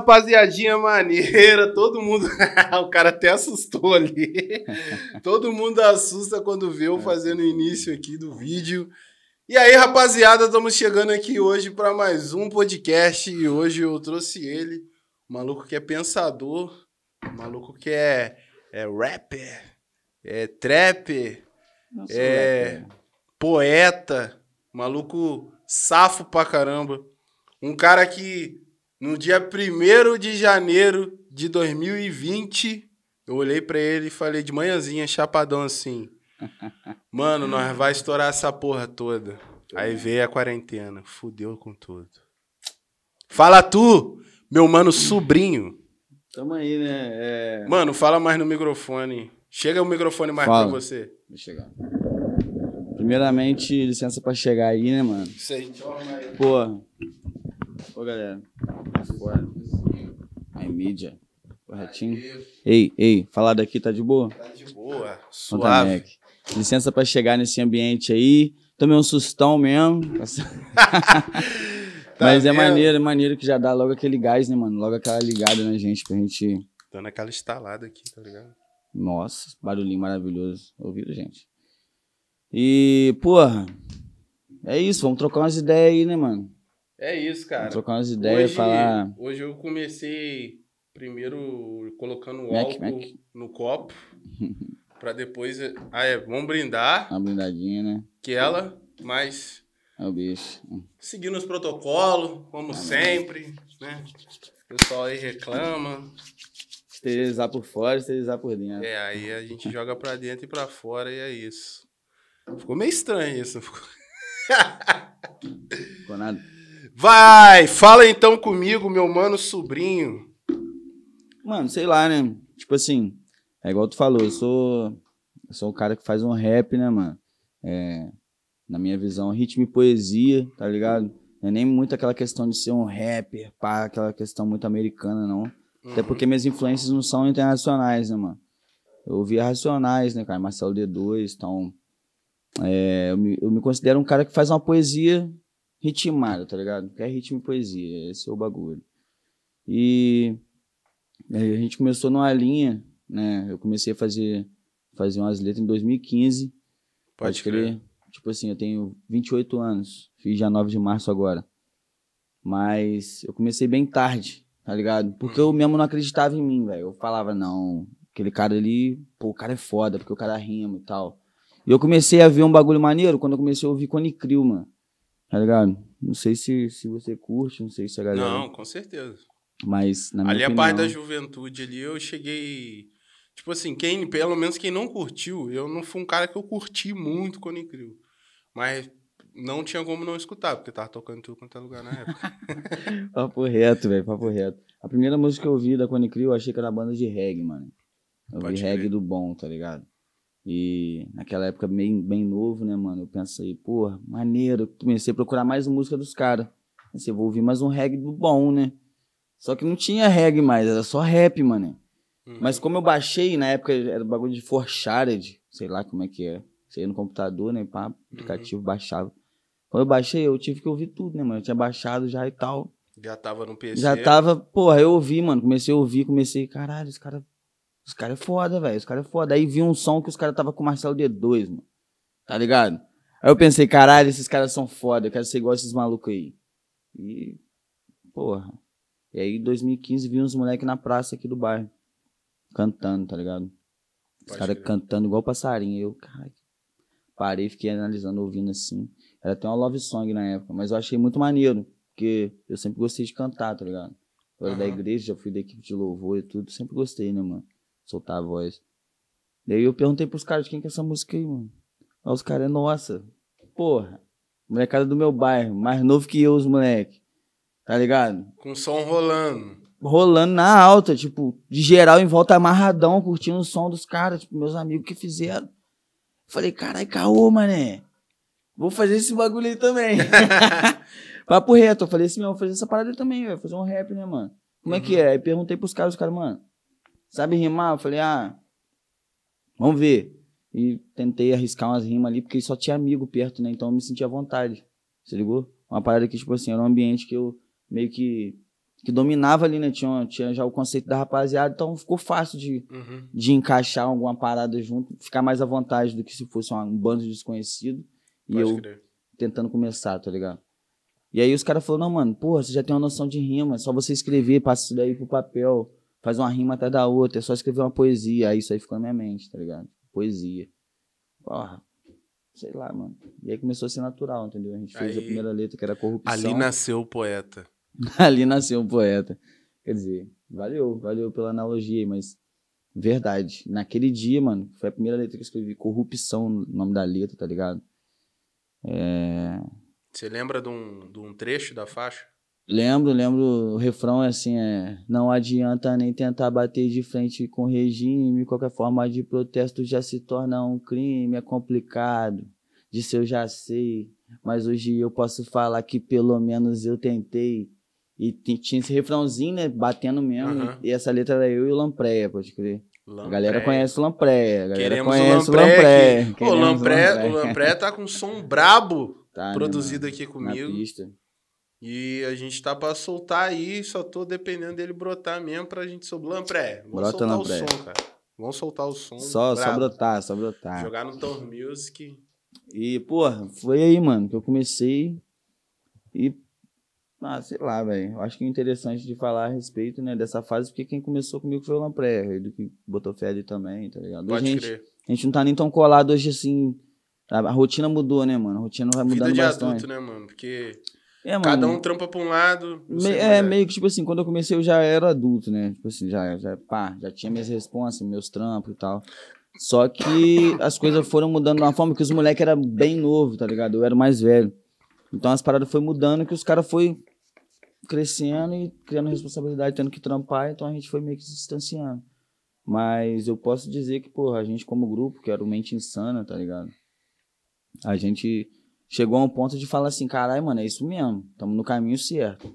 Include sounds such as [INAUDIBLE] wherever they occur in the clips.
rapaziadinha maneira, todo mundo. [LAUGHS] o cara até assustou ali. [LAUGHS] todo mundo assusta quando vê eu fazendo o início aqui do vídeo. E aí, rapaziada, estamos chegando aqui hoje para mais um podcast. E hoje eu trouxe ele, um maluco que é pensador, um maluco que é, é rapper, é trapper, é rapper. poeta, maluco safo pra caramba. Um cara que no dia 1 de janeiro de 2020, eu olhei para ele e falei de manhãzinha, chapadão assim. [LAUGHS] Mano, nós vai estourar essa porra toda. Aí veio a quarentena, fudeu com tudo. Fala tu, meu mano sobrinho. Tamo aí, né? É... Mano, fala mais no microfone. Chega o microfone mais fala. pra você. Deixa eu chegar. Primeiramente, licença pra chegar aí, né, mano? Isso aí. Pô. Pô, galera. Fora. Aí, mídia. Corretinho? Ei, ei, falar daqui tá de boa? Tá de boa, suave. Licença pra chegar nesse ambiente aí. Tomei um sustão mesmo. [LAUGHS] tá Mas é maneiro, é maneiro que já dá logo aquele gás, né, mano? Logo aquela ligada na gente pra gente. Dando aquela instalada aqui, tá ligado? Nossa, barulhinho maravilhoso. Ouvido, gente. E, porra, é isso, vamos trocar umas ideias aí, né, mano? É isso, cara. Vamos trocar umas ideias, hoje, falar. Hoje eu comecei primeiro colocando Mac, álcool Mac. no copo. [LAUGHS] pra depois. Ah, é, vamos brindar. Uma brindadinha, né? Que ela, mas. É o bicho. Seguindo os protocolos, como ah, sempre, né? O pessoal aí reclama. Esterilizar por fora, esterilizar por dentro. É, aí a gente joga pra dentro e pra fora e é isso. Ficou meio estranho isso. Ficou [LAUGHS] nada. Vai, fala então comigo, meu mano sobrinho. Mano, sei lá, né? Tipo assim, é igual tu falou, eu sou. Eu sou o cara que faz um rap, né, mano? É, na minha visão, ritmo e poesia, tá ligado? Não é nem muito aquela questão de ser um rapper, pá, aquela questão muito americana, não. Uhum. Até porque minhas influências não são internacionais, né, mano? Eu ouvia Racionais, né, cara? Marcelo D2, então. É, eu, me, eu me considero um cara que faz uma poesia ritmada, tá ligado? Que é ritmo e poesia, esse é o bagulho. E a gente começou numa linha, né? Eu comecei a fazer, fazer umas letras em 2015. Pode, Pode crer. crer. Tipo assim, eu tenho 28 anos, fiz já 9 de março agora. Mas eu comecei bem tarde, tá ligado? Porque eu mesmo não acreditava em mim, velho. Eu falava, não, aquele cara ali, pô, o cara é foda, porque o cara rima e tal. E eu comecei a ver um bagulho maneiro quando eu comecei a ouvir Cone Crew, mano. Tá ligado? Não sei se, se você curte, não sei se a galera. Não, com certeza. Mas, na minha Ali opinião... a parte da juventude ali, eu cheguei. Tipo assim, quem, pelo menos quem não curtiu, eu não fui um cara que eu curti muito quando incrível. Mas não tinha como não escutar, porque tava tocando tudo quanto é lugar na época. [LAUGHS] papo reto, velho, papo reto. A primeira música que eu ouvi da Cone Crew, eu achei que era banda de reggae, mano. Eu Pode vi reggae do bom, tá ligado? E naquela época, bem, bem novo, né, mano? Eu pensei, pô, maneiro. Comecei a procurar mais música dos caras. Pensei, vou ouvir mais um reggae do bom, né? Só que não tinha reggae mais, era só rap, mano. Uhum. Mas como eu baixei, na época era bagulho de Forshared, sei lá como é que é. Sei no computador, né? Pá, aplicativo, uhum. baixava. Quando eu baixei, eu tive que ouvir tudo, né, mano? Eu tinha baixado já e tal. Já tava no PC? Já tava, porra, eu ouvi, mano. Comecei a ouvir, comecei, caralho, esse cara os caras é foda, velho. Os caras é foda. Aí vi um som que os caras tava com o Marcelo D2, mano. Tá ligado? Aí eu pensei, caralho, esses caras são foda. Eu quero ser igual esses malucos aí. E. Porra. E aí, em 2015, vi uns moleques na praça aqui do bairro. Cantando, tá ligado? Os caras cantando igual passarinho. Eu, caralho. Parei, fiquei analisando, ouvindo assim. Era até uma love song na época, mas eu achei muito maneiro. Porque eu sempre gostei de cantar, tá ligado? Eu era uhum. da igreja, já fui da equipe de louvor e tudo. Sempre gostei, né, mano? Soltar a voz. Daí eu perguntei pros caras quem que é essa música aí, mano. Aí os caras, é nossa. Porra. Molecada do meu bairro, mais novo que eu, os moleque. Tá ligado? Com som rolando. Rolando na alta, tipo, de geral em volta amarradão, curtindo o som dos caras, tipo, meus amigos que fizeram. Falei, carai, caô, mané. Vou fazer esse bagulho aí também. [LAUGHS] Papo reto, eu falei assim, meu, vou fazer essa parada aí também, velho. Fazer um rap, né, mano? Como uhum. é que uhum. é? Aí perguntei pros caras, os caras, mano, Sabe rimar? Eu falei, ah, vamos ver. E tentei arriscar umas rimas ali, porque só tinha amigo perto, né? Então eu me sentia à vontade. Você ligou? Uma parada que, tipo assim, era um ambiente que eu meio que que dominava ali, né? Tinha, tinha já o conceito da rapaziada, então ficou fácil de, Uhum. de encaixar alguma parada junto, ficar mais à vontade do que se fosse um bando de desconhecido e Pode eu crer. tentando começar, tá ligado? E aí os caras falaram, não, mano, porra, você já tem uma noção de rima, é só você escrever, passa isso daí pro papel, faz uma rima até da outra, é só escrever uma poesia. Aí isso aí ficou na minha mente, tá ligado? Poesia. Porra, sei lá, mano. E aí começou a ser natural, entendeu? A gente fez a Aí- primeira letra, que era corrupção. Ali nasceu o poeta. [LAUGHS] Ali nasceu um poeta. Quer dizer, valeu, valeu pela analogia aí, mas verdade. Naquele dia, mano, foi a primeira letra que eu escrevi, corrupção, o nome da letra, tá ligado? É... Você lembra de um, de um trecho da faixa? Lembro, lembro, o refrão é assim, é... Não adianta nem tentar bater de frente com o regime, qualquer forma de protesto já se torna um crime, é complicado. Disso eu já sei, mas hoje eu posso falar que pelo menos eu tentei. E ti- tinha esse refrãozinho, né, batendo mesmo, Aham. e essa letra era eu e o Lampreia, pode crer. A Lampré. galera conhece o Lampreia, a galera Queremos conhece o Lampré. o Lampré, o Lampré tá com som brabo [LAUGHS] Tá, né, produzido mano? aqui Na comigo. pista. E a gente tá pra soltar aí, só tô dependendo dele brotar mesmo pra gente sobre. Lampré, vamos Brota, soltar Lampré. o som, cara. Vamos soltar o som. Só, só brotar, só brotar. Jogar no Tour Music. E, porra, foi aí, mano, que eu comecei e. Ah, sei lá, velho. Eu acho que é interessante de falar a respeito, né, dessa fase, porque quem começou comigo foi o Lampré, ele que botou fé ali também, tá ligado? Hoje Pode a gente, a gente não tá nem tão colado hoje assim. A, a rotina mudou, né, mano? A rotina vai mudando Vida de bastante. adulto, né, mano? Porque É, mano. cada um trampa pra um lado. Me- você é, mulher. meio que, tipo assim, quando eu comecei eu já era adulto, né? Tipo assim, já, já, pá, já tinha minhas responsas, meus trampos e tal. Só que as coisas foram mudando de uma forma que os moleques eram bem novos, tá ligado? Eu era mais velho. Então as paradas foi mudando que os caras foi crescendo e criando responsabilidade, tendo que trampar, então a gente foi meio que se distanciando. Mas eu posso dizer que, porra, a gente como grupo, que era o Mente Insana, tá ligado? A gente chegou a um ponto de falar assim, caralho, mano, é isso mesmo, tamo no caminho certo.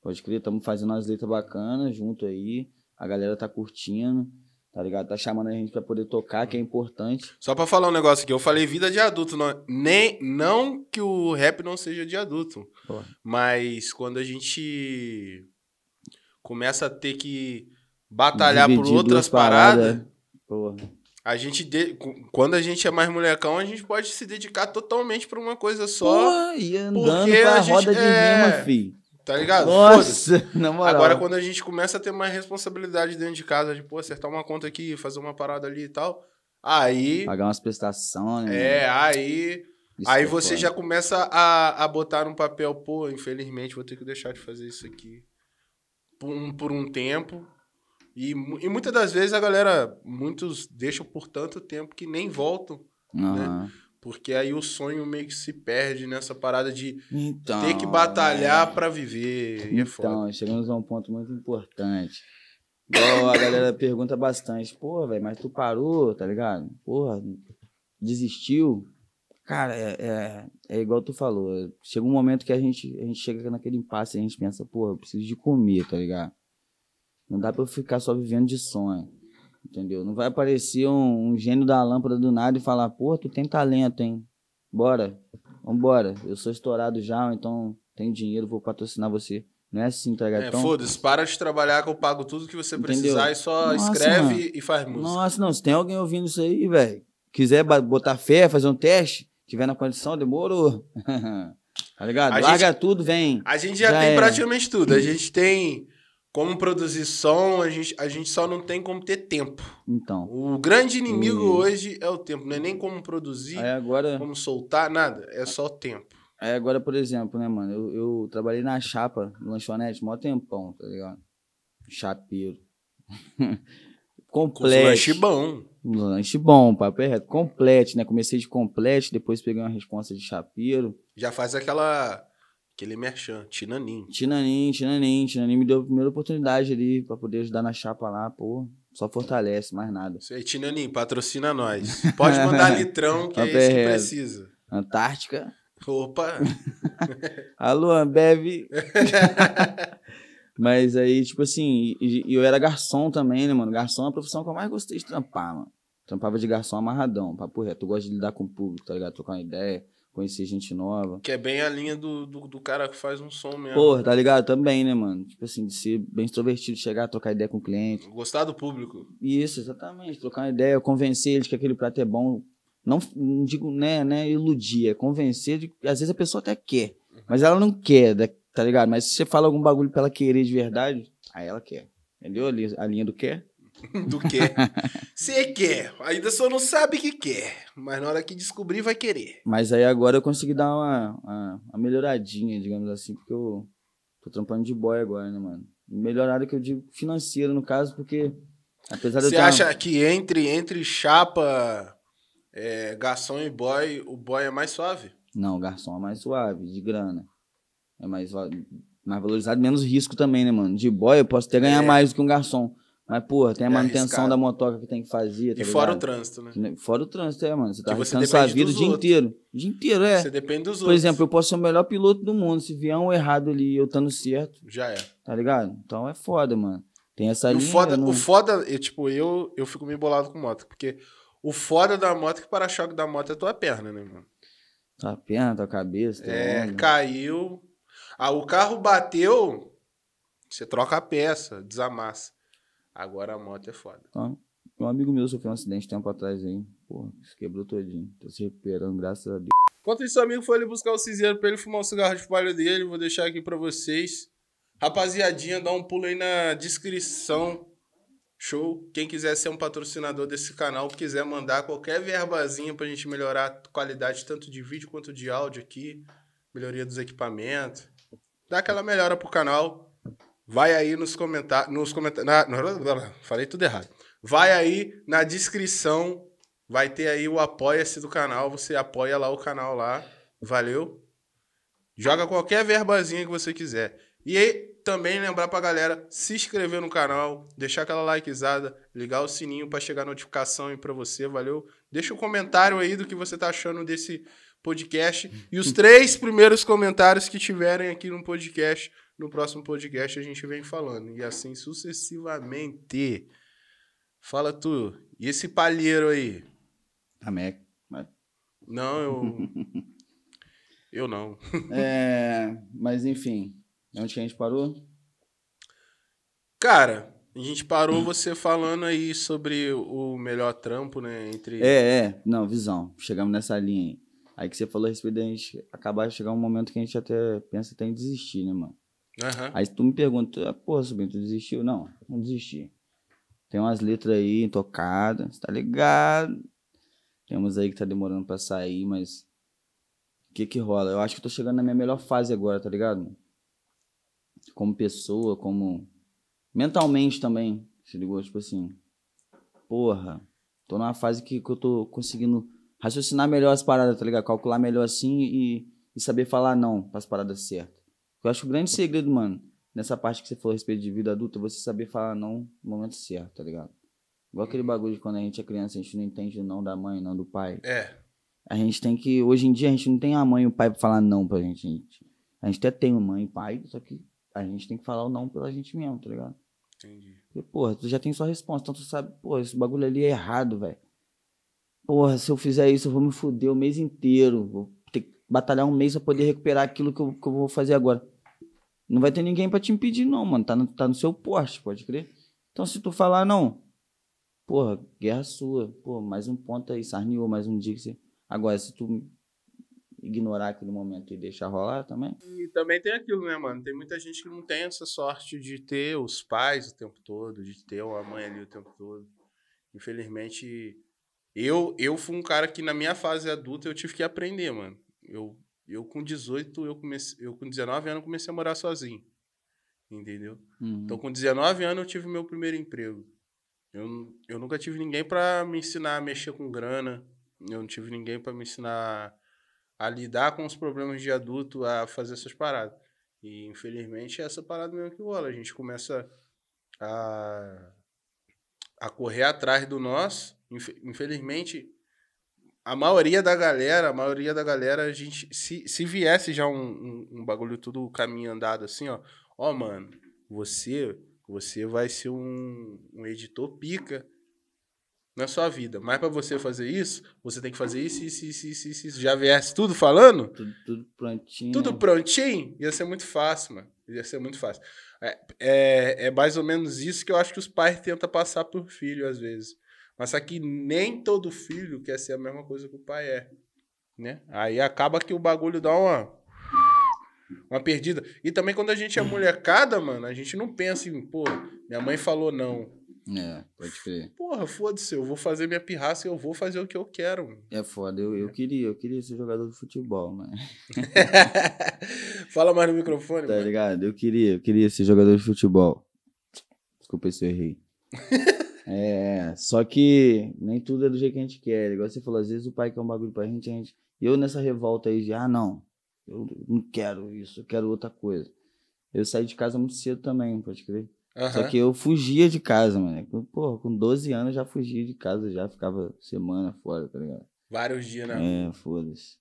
Pode crer, estamos fazendo umas letras bacanas junto aí. A galera tá curtindo, tá ligado? Tá chamando a gente pra poder tocar, que é importante. Só pra falar um negócio aqui, eu falei vida de adulto, não, nem, não que o rap não seja de adulto, Porra. mas quando a gente começa a ter que batalhar por Dividir outras duas paradas, Porra. A gente de- quando a gente é mais molecão, a gente pode se dedicar totalmente pra uma coisa só, Porra, e andando porque pra a gente- roda de é, rima, fi. tá ligado? Nossa, [LAUGHS] na moral. Agora, quando a gente começa a ter mais responsabilidade dentro de casa, de pô, acertar uma conta aqui, fazer uma parada ali e tal, aí. Pagar umas prestações, né? É, aí. Isso Aí é você foda. já começa a, a botar no papel, pô, infelizmente vou ter que deixar de fazer isso aqui por um, por um tempo. E, e muitas das vezes a galera, muitos deixam por tanto tempo que nem voltam, Aham. porque aí o sonho meio que se perde nessa parada de Então, ter que batalhar pra viver. É foda. Então, chegamos a um ponto muito importante. Igual a galera pergunta bastante, pô, velho, mas tu parou, tá ligado? Porra, desistiu. Cara, é, é, é igual tu falou. Chega um momento que a gente, a gente chega naquele impasse e a gente pensa, porra, eu preciso de comer, tá ligado? Não dá pra eu ficar só vivendo de sonho. Entendeu? Não vai aparecer um, um gênio da lâmpada do nada e falar, pô, tu tem talento, hein? Bora, vambora. Eu sou estourado já, então tenho dinheiro, vou patrocinar você. Não é assim, tá ligado? É, Então, foda-se, para de trabalhar que eu pago tudo que você Entendeu? precisar e só Nossa, escreve mano. e faz música. Nossa, não, se tem alguém ouvindo isso aí, velho, quiser botar fé, fazer um teste, tiver na condição, demorou. [LAUGHS] tá ligado? A Larga tudo, vem. A gente já, Já tem é. praticamente tudo. A gente tem como produzir som, a gente, a gente só não tem como ter tempo. Então, O grande inimigo Isso. hoje é o tempo. Não é nem como produzir, aí agora, como soltar, nada. É só o tempo. aí agora, por exemplo, né, mano, eu, eu trabalhei na chapa, no lanchonete, mó tempão, tá ligado? Chapeiro. [LAUGHS] Com os Completo. lanche bom. Um lanche bom, papo é reto. Complete, né? Comecei de complete, depois peguei uma resposta de chapeiro. Já faz aquela... Aquele merchan, tinanim. Tinanim, Tinanim, Tinanim me deu a primeira oportunidade ali pra poder ajudar na chapa lá, pô. Só fortalece, mais nada. Isso aí, tinanim, patrocina nós. Pode mandar [LAUGHS] litrão, que é Papo isso que precisa. Antártica. Opa! [LAUGHS] Alô, Ambev. [LAUGHS] Mas aí, tipo assim, e, e eu era garçom também, né, mano? Garçom é a profissão que eu mais gostei de trampar, mano. Trampava de garçom amarradão, papo reto. Eu gosto de lidar com o público, tá ligado? Trocar uma ideia. Conhecer gente nova. Que é bem a linha do, do, do cara que faz um som mesmo. Porra, tá ligado? Também, né, mano? Tipo assim, de ser bem extrovertido, chegar, trocar ideia com o cliente. Gostar do público. Isso, exatamente. Trocar uma ideia, convencer eles que aquele prato é bom. Não, não digo, né, né, iludir, é convencer de às vezes a pessoa até quer, mas ela não quer, tá ligado? Mas se você fala algum bagulho pra ela querer de verdade, aí ela quer. Entendeu? A linha do quer. [LAUGHS] Do que? Você quer. Ainda só não sabe que quer. Mas na hora que descobrir, vai querer. Mas aí agora eu consegui dar uma, uma, uma melhoradinha, digamos assim, porque eu tô trampando de boy agora, né, mano? Melhorada que eu digo financeira, no caso, porque apesar de Você acha que entre, entre chapa, é, garçom e boy, o boy é mais suave? Não, garçom é mais suave, de grana. É mais, mais valorizado, menos risco também, né, mano? De boy eu posso até ganhar É. mais do que um garçom. Mas, porra, tem a É manutenção arriscado. da motoca que tem que fazer, tá e fora o trânsito, né? Fora o trânsito, é, mano. Você tá você arriscando sua vida o dia outros. inteiro. O dia inteiro, é. Você depende dos Por outros. exemplo, eu posso ser o melhor piloto do mundo. Se vier um errado ali eu estando certo, Já é. tá ligado? Então é foda, mano. Tem essa E o linha. foda, não- o foda eu, tipo, eu, eu fico meio bolado com moto. Porque o foda da moto é que o para-choque da moto é tua perna, né, mano? Tua perna, tua cabeça, teu É, ombro. caiu. Ah, o carro bateu, você troca a peça, desamassa. Agora a moto é foda. Então, um amigo meu sofreu um acidente tempo atrás aí. Porra, se quebrou todinho. Tô se recuperando, graças a Deus. Enquanto isso, o amigo foi ali buscar o cinzeiro pra ele fumar o cigarro de palha dele. Vou deixar aqui pra vocês. Rapaziadinha, dá um pulo aí na descrição. Show. Quem quiser ser um patrocinador desse canal, quiser mandar qualquer verbazinha pra gente melhorar a qualidade tanto de vídeo quanto de áudio aqui, melhoria dos equipamentos, dá aquela melhora pro canal. Vai aí nos comentários, nos comentários, falei tudo errado. Vai aí na descrição, vai ter aí o apoia-se do canal, você apoia lá o canal lá, valeu? Joga qualquer verbazinha que você quiser. E aí, também lembrar pra galera se inscrever no canal, deixar aquela likezada, ligar o sininho pra chegar a notificação aí pra você, valeu? Deixa um comentário aí do que você tá achando desse podcast. E os três primeiros comentários que tiverem aqui no podcast, no próximo podcast a gente vem falando. E assim sucessivamente. Fala tu, e esse palheiro aí? A Mac. Não, eu. [LAUGHS] eu não. [LAUGHS] É, mas enfim. Onde que a gente parou? Cara, a gente parou você falando aí sobre o melhor trampo, né? Entre. É, é. Não, visão. Chegamos nessa linha aí. Aí que você falou a respeito da gente acabar de chegar um momento que a gente até pensa até em desistir, né, mano? Aham. Aí tu me pergunta, ah, porra, Sobrinho, tu desistiu? Não, não desisti. Tem umas letras aí tocadas, tá ligado? Temos aí que tá demorando pra sair, mas. O que que rola? Eu acho que tô chegando na minha melhor fase agora, tá ligado? Como pessoa, como. Mentalmente também, se ligou? Tipo assim. Porra, tô numa fase que, que eu tô conseguindo raciocinar melhor as paradas, tá ligado? Calcular melhor assim e, e saber falar não pras paradas certas. Eu acho que o grande segredo, mano, nessa parte que você falou a respeito de vida adulta, é você saber falar não no momento certo, tá ligado? Igual aquele bagulho de quando a gente é criança, a gente não entende o não da mãe, não do pai. É. A gente tem que. Hoje em dia a gente não tem a mãe e o pai pra falar não pra gente. A gente, a gente até tem mãe e pai, só que a gente tem que falar o não pela gente mesmo, tá ligado? Entendi. Porque, porra, tu já tem sua resposta, então tu sabe, porra, esse bagulho ali é errado, velho. Porra, se eu fizer isso, eu vou me fuder o mês inteiro. Vou ter que batalhar um mês pra poder recuperar aquilo que eu, que eu vou fazer agora. Não vai ter ninguém pra te impedir, não, mano. Tá no, tá no seu poste, pode crer? Então, se tu falar não, porra, guerra sua. Pô, mais um ponto aí, sarneou mais um dia que você. Agora, se tu ignorar aquele momento e deixar rolar também. E também tem aquilo, né, mano? Tem muita gente que não tem essa sorte de ter os pais o tempo todo, de ter a mãe ali o tempo todo. Infelizmente, eu, eu fui um cara que na minha fase adulta eu tive que aprender, mano. Eu, eu com 18, eu comecei, eu com 19 anos comecei a morar sozinho. Entendeu? Uhum. Então, com 19 anos, eu tive meu primeiro emprego. Eu, eu nunca tive ninguém pra me ensinar a mexer com grana. Eu não tive ninguém pra me ensinar a lidar com os problemas de adulto, a fazer essas paradas. E, infelizmente, é essa parada mesmo que rola. A gente começa a, a correr atrás do nosso. Infe- Infelizmente, a maioria da galera, a maioria da galera, a gente, se, se viesse já um, um, um bagulho tudo caminho andado assim, ó, ó, mano, você, você vai ser um, um editor pica. na sua vida. Mas pra você fazer isso, você tem que fazer isso, isso, isso, isso, isso. isso. Já viesse tudo falando? Tudo, tudo prontinho. Tudo prontinho? Ia ser muito fácil, mano. Ia ser muito fácil. É, é, é mais ou menos isso que eu acho que os pais tentam passar pro filho, às vezes. Mas que nem todo filho quer ser a mesma coisa que o pai é. Né? Aí acaba que o bagulho dá uma. Uma perdida. E também quando a gente é molecada, mano, a gente não pensa em, pô, minha mãe falou não. É, pode crer. Porra, foda-se, eu vou fazer minha pirraça e eu vou fazer o que eu quero. mano. É foda, eu, eu queria, eu queria ser jogador de futebol, mano. [LAUGHS] Fala mais no microfone, Tá mano. ligado? Eu queria, eu queria ser jogador de futebol. Desculpa se eu errei. [LAUGHS] é, só que nem tudo é do jeito que a gente quer. Igual você falou, às vezes o pai quer um bagulho pra gente, a gente. Eu nessa revolta aí de, ah, não, eu não quero isso, eu quero outra coisa. Eu saí de casa muito cedo também, pode crer. Só Aham. que eu fugia de casa, mano. Pô, com 12 anos eu já fugia de casa, já ficava semana fora, tá ligado? Vários dias, né? É, foda-se.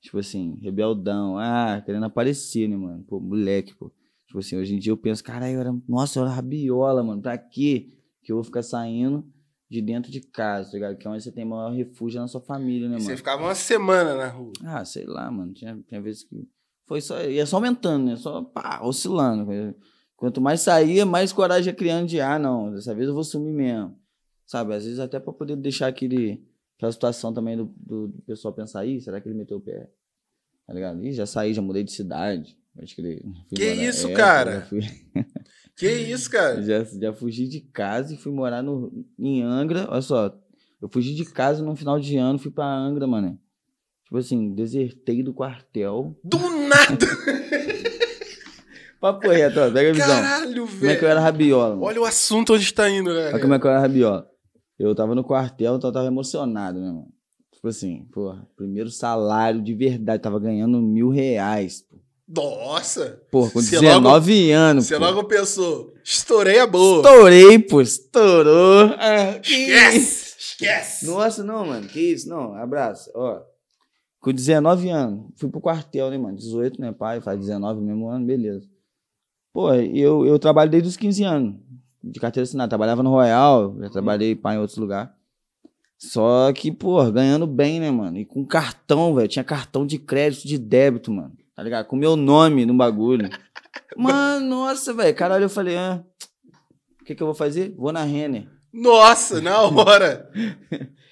Tipo assim, rebeldão. Ah, querendo aparecer, né, mano? Pô, moleque, pô. Tipo assim, hoje em dia eu penso, caralho, era. Nossa, eu era rabiola, mano. Pra quê? Que eu vou ficar saindo de dentro de casa, tá ligado? Que é onde você tem maior refúgio na sua família, né, E Você mano? ficava uma semana na rua. Ah, sei lá, mano. Tinha, tinha vezes que. Foi só. Ia só aumentando, né? Só pá, oscilando. Quanto mais saía, mais coragem ia criando de, ah, não, dessa vez eu vou sumir mesmo. Sabe? Às vezes até pra poder deixar aquele, aquela situação também do, do, do pessoal pensar, ih, será que ele meteu o pé? Tá ligado? Ih, já saí, já mudei de cidade. Acho que ele. Que isso, é, cara? Fui- [LAUGHS] Que isso, cara? já, já fugi de casa e fui morar no, em Angra. Olha só, eu fugi de casa no final de ano, fui pra Angra, mano. Tipo assim, desertei do quartel. Do nada! [LAUGHS] Papo reto, ó, pega a visão. Caralho, Como é que eu velho. era rabiola, mano? Olha o assunto onde tá indo, Olha né? como é que eu era rabiola. Eu tava no quartel, então eu tava emocionado, né, mano? Tipo assim, porra, primeiro salário de verdade, tava ganhando mil reais. pô. Nossa! Porra, com Você 19 anos, Você pô. logo pensou, estourei a boa. Estourei, pô, estourou. Ah? Esquece! Esquece! Nossa, não, mano, que isso? Não, abraço. Ó, com 19 anos, fui pro quartel, né, mano? 18, né, pai? Faz 19 no mesmo ano, beleza. Pô, eu, eu trabalho desde os 15 anos, de carteira assinada. Trabalhava no Royal, já trabalhei pá, em outros lugares. Só que, pô, ganhando bem, né, mano? E com cartão, velho. Tinha cartão de crédito, de débito, mano. Tá ligado? Com meu nome no bagulho. [LAUGHS] Mano, nossa, velho. Caralho, eu falei, ah, o que que eu vou fazer? Vou na Renner. Nossa, na [LAUGHS] hora!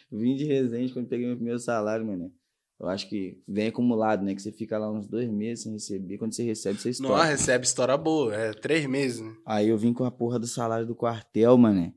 Vim de Resende quando peguei meu primeiro salário, mano. Eu acho que vem acumulado, né? Que você fica lá uns dois meses sem receber. Quando você recebe, você estoura. Nossa, recebe história boa. É três meses, né? Aí eu vim com a porra do salário do quartel, mano.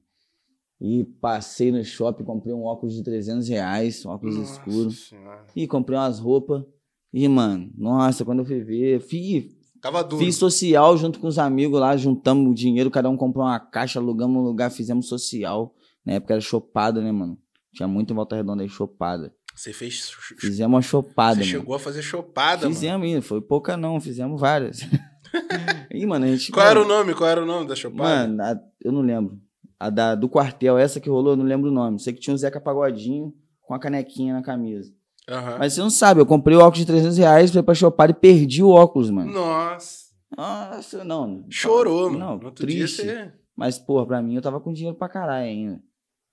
E passei no shopping, comprei um óculos de 300 reais, um óculos Nossa escuro. Senhora. E comprei umas roupas. E, mano, nossa, quando eu fui ver, fi- Tava duro. fiz social junto com os amigos lá, juntamos o dinheiro, cada um comprou uma caixa, alugamos um lugar, fizemos social. Na época era chopada, né, mano? Tinha muito em volta redonda aí, chopada. Você fez. Fizemos uma chopada, Você mano. chegou a fazer chopada, mano. Fizemos foi pouca não, fizemos várias. [LAUGHS] Ih, mano, a gente. Qual era o mano, nome? Qual era o nome da chopada? Mano, a- eu não lembro. A da, do quartel, essa que rolou, eu não lembro o nome. Sei que tinha um Zeca Pagodinho com a canequinha na camisa. Aham. Mas você não sabe, eu comprei o óculos de 300 reais, fui pra chopar e perdi o óculos, mano. Nossa. Nossa, não. Chorou, mano. Não, No outro triste. você. Mas, porra, pra mim eu tava com dinheiro pra caralho ainda.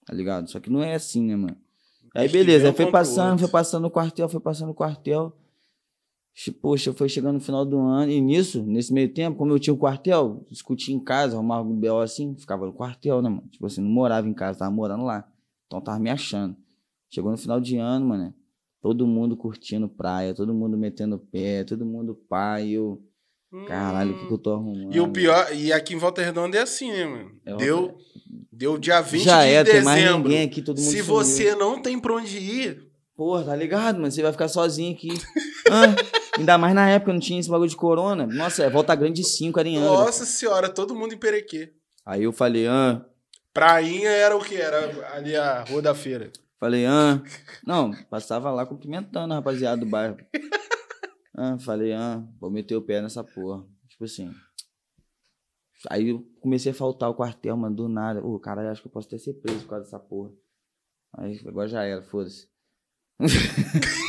Tá ligado? Só que não é assim, né, mano? Aí beleza, vem aí um foi o passando, foi passando no quartel, foi passando no quartel. Poxa, foi chegando no final do ano. E nisso, nesse meio tempo, como eu tinha o quartel, discutia em casa, arrumava um BO assim, ficava no quartel, né, mano? Tipo assim, não morava em casa, tava morando lá. Então tava me achando. Chegou no final de ano, mano. Todo mundo curtindo praia, todo mundo metendo pé, todo mundo pai. Eu, caralho, o que, que eu tô arrumando? E o pior, e aqui em Volta Redonda é assim, né, mano? É, deu, deu dia 20 Já de é, tem dezembro. mais ninguém aqui, todo mundo Se sumiu. você não tem pra onde ir, Porra, tá ligado, mano? Você vai ficar sozinho aqui. [LAUGHS] Ah, ainda mais na época, não tinha esse bagulho de corona. Nossa, é volta grande de 5 era em Angra. nossa senhora, todo mundo em Perequê. Aí eu falei, ah, Prainha era o que? Era ali a Rua da Feira. Falei, ah. Não, passava lá cumprimentando a rapaziada do bairro. Ah, falei, ah, vou meter o pé nessa porra. Tipo assim. Aí eu comecei a faltar o quartel, mano, do nada. Ô, caralho, acho que eu posso até ser preso por causa dessa porra. Aí agora já era, foda-se. [LAUGHS]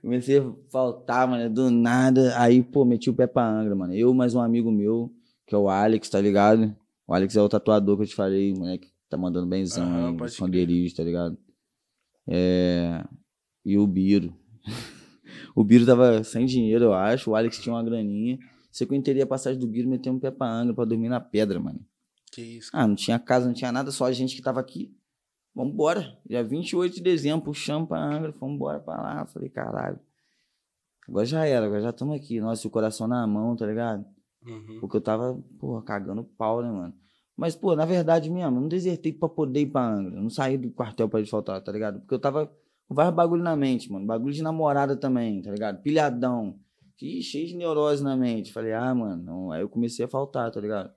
comecei a faltar, mano, do nada. Aí, pô, meti o pé pra Angra, mano. Eu mais um amigo meu, que é o Alex, tá ligado? O Alex é o tatuador que eu te falei, moleque. tá mandando benzão pode esconderijo, tá ligado? É, e o Biro. [LAUGHS] o Biro tava sem dinheiro, eu acho. O Alex tinha uma graninha. Sei que eu entendi a passagem do Biro, meteu um pé pra Angra pra dormir na pedra, mano. Que isso. Ah, não tinha casa, não tinha nada, só a gente que tava aqui. Vambora. Dia 28 de dezembro, puxamos pra Angra, fomos embora pra lá. Falei, caralho. Agora já era, agora já estamos aqui. Nossa, o coração na mão, tá ligado? Uhum. Porque eu tava, porra, cagando pau, né, mano? Mas, pô, na verdade mesmo, eu não desertei pra poder ir pra Angra. Eu não saí do quartel pra faltar, tá ligado? Porque eu tava com vários bagulho na mente, mano. Bagulho de namorada também, tá ligado? Pilhadão. Ih, cheio de neurose na mente. Falei, ah, mano. não. Aí eu comecei a faltar, tá ligado?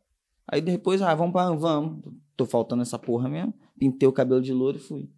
Aí depois, ah, vamos pra. Vamos. Tô faltando essa porra mesmo. Pintei o cabelo de louro e fui.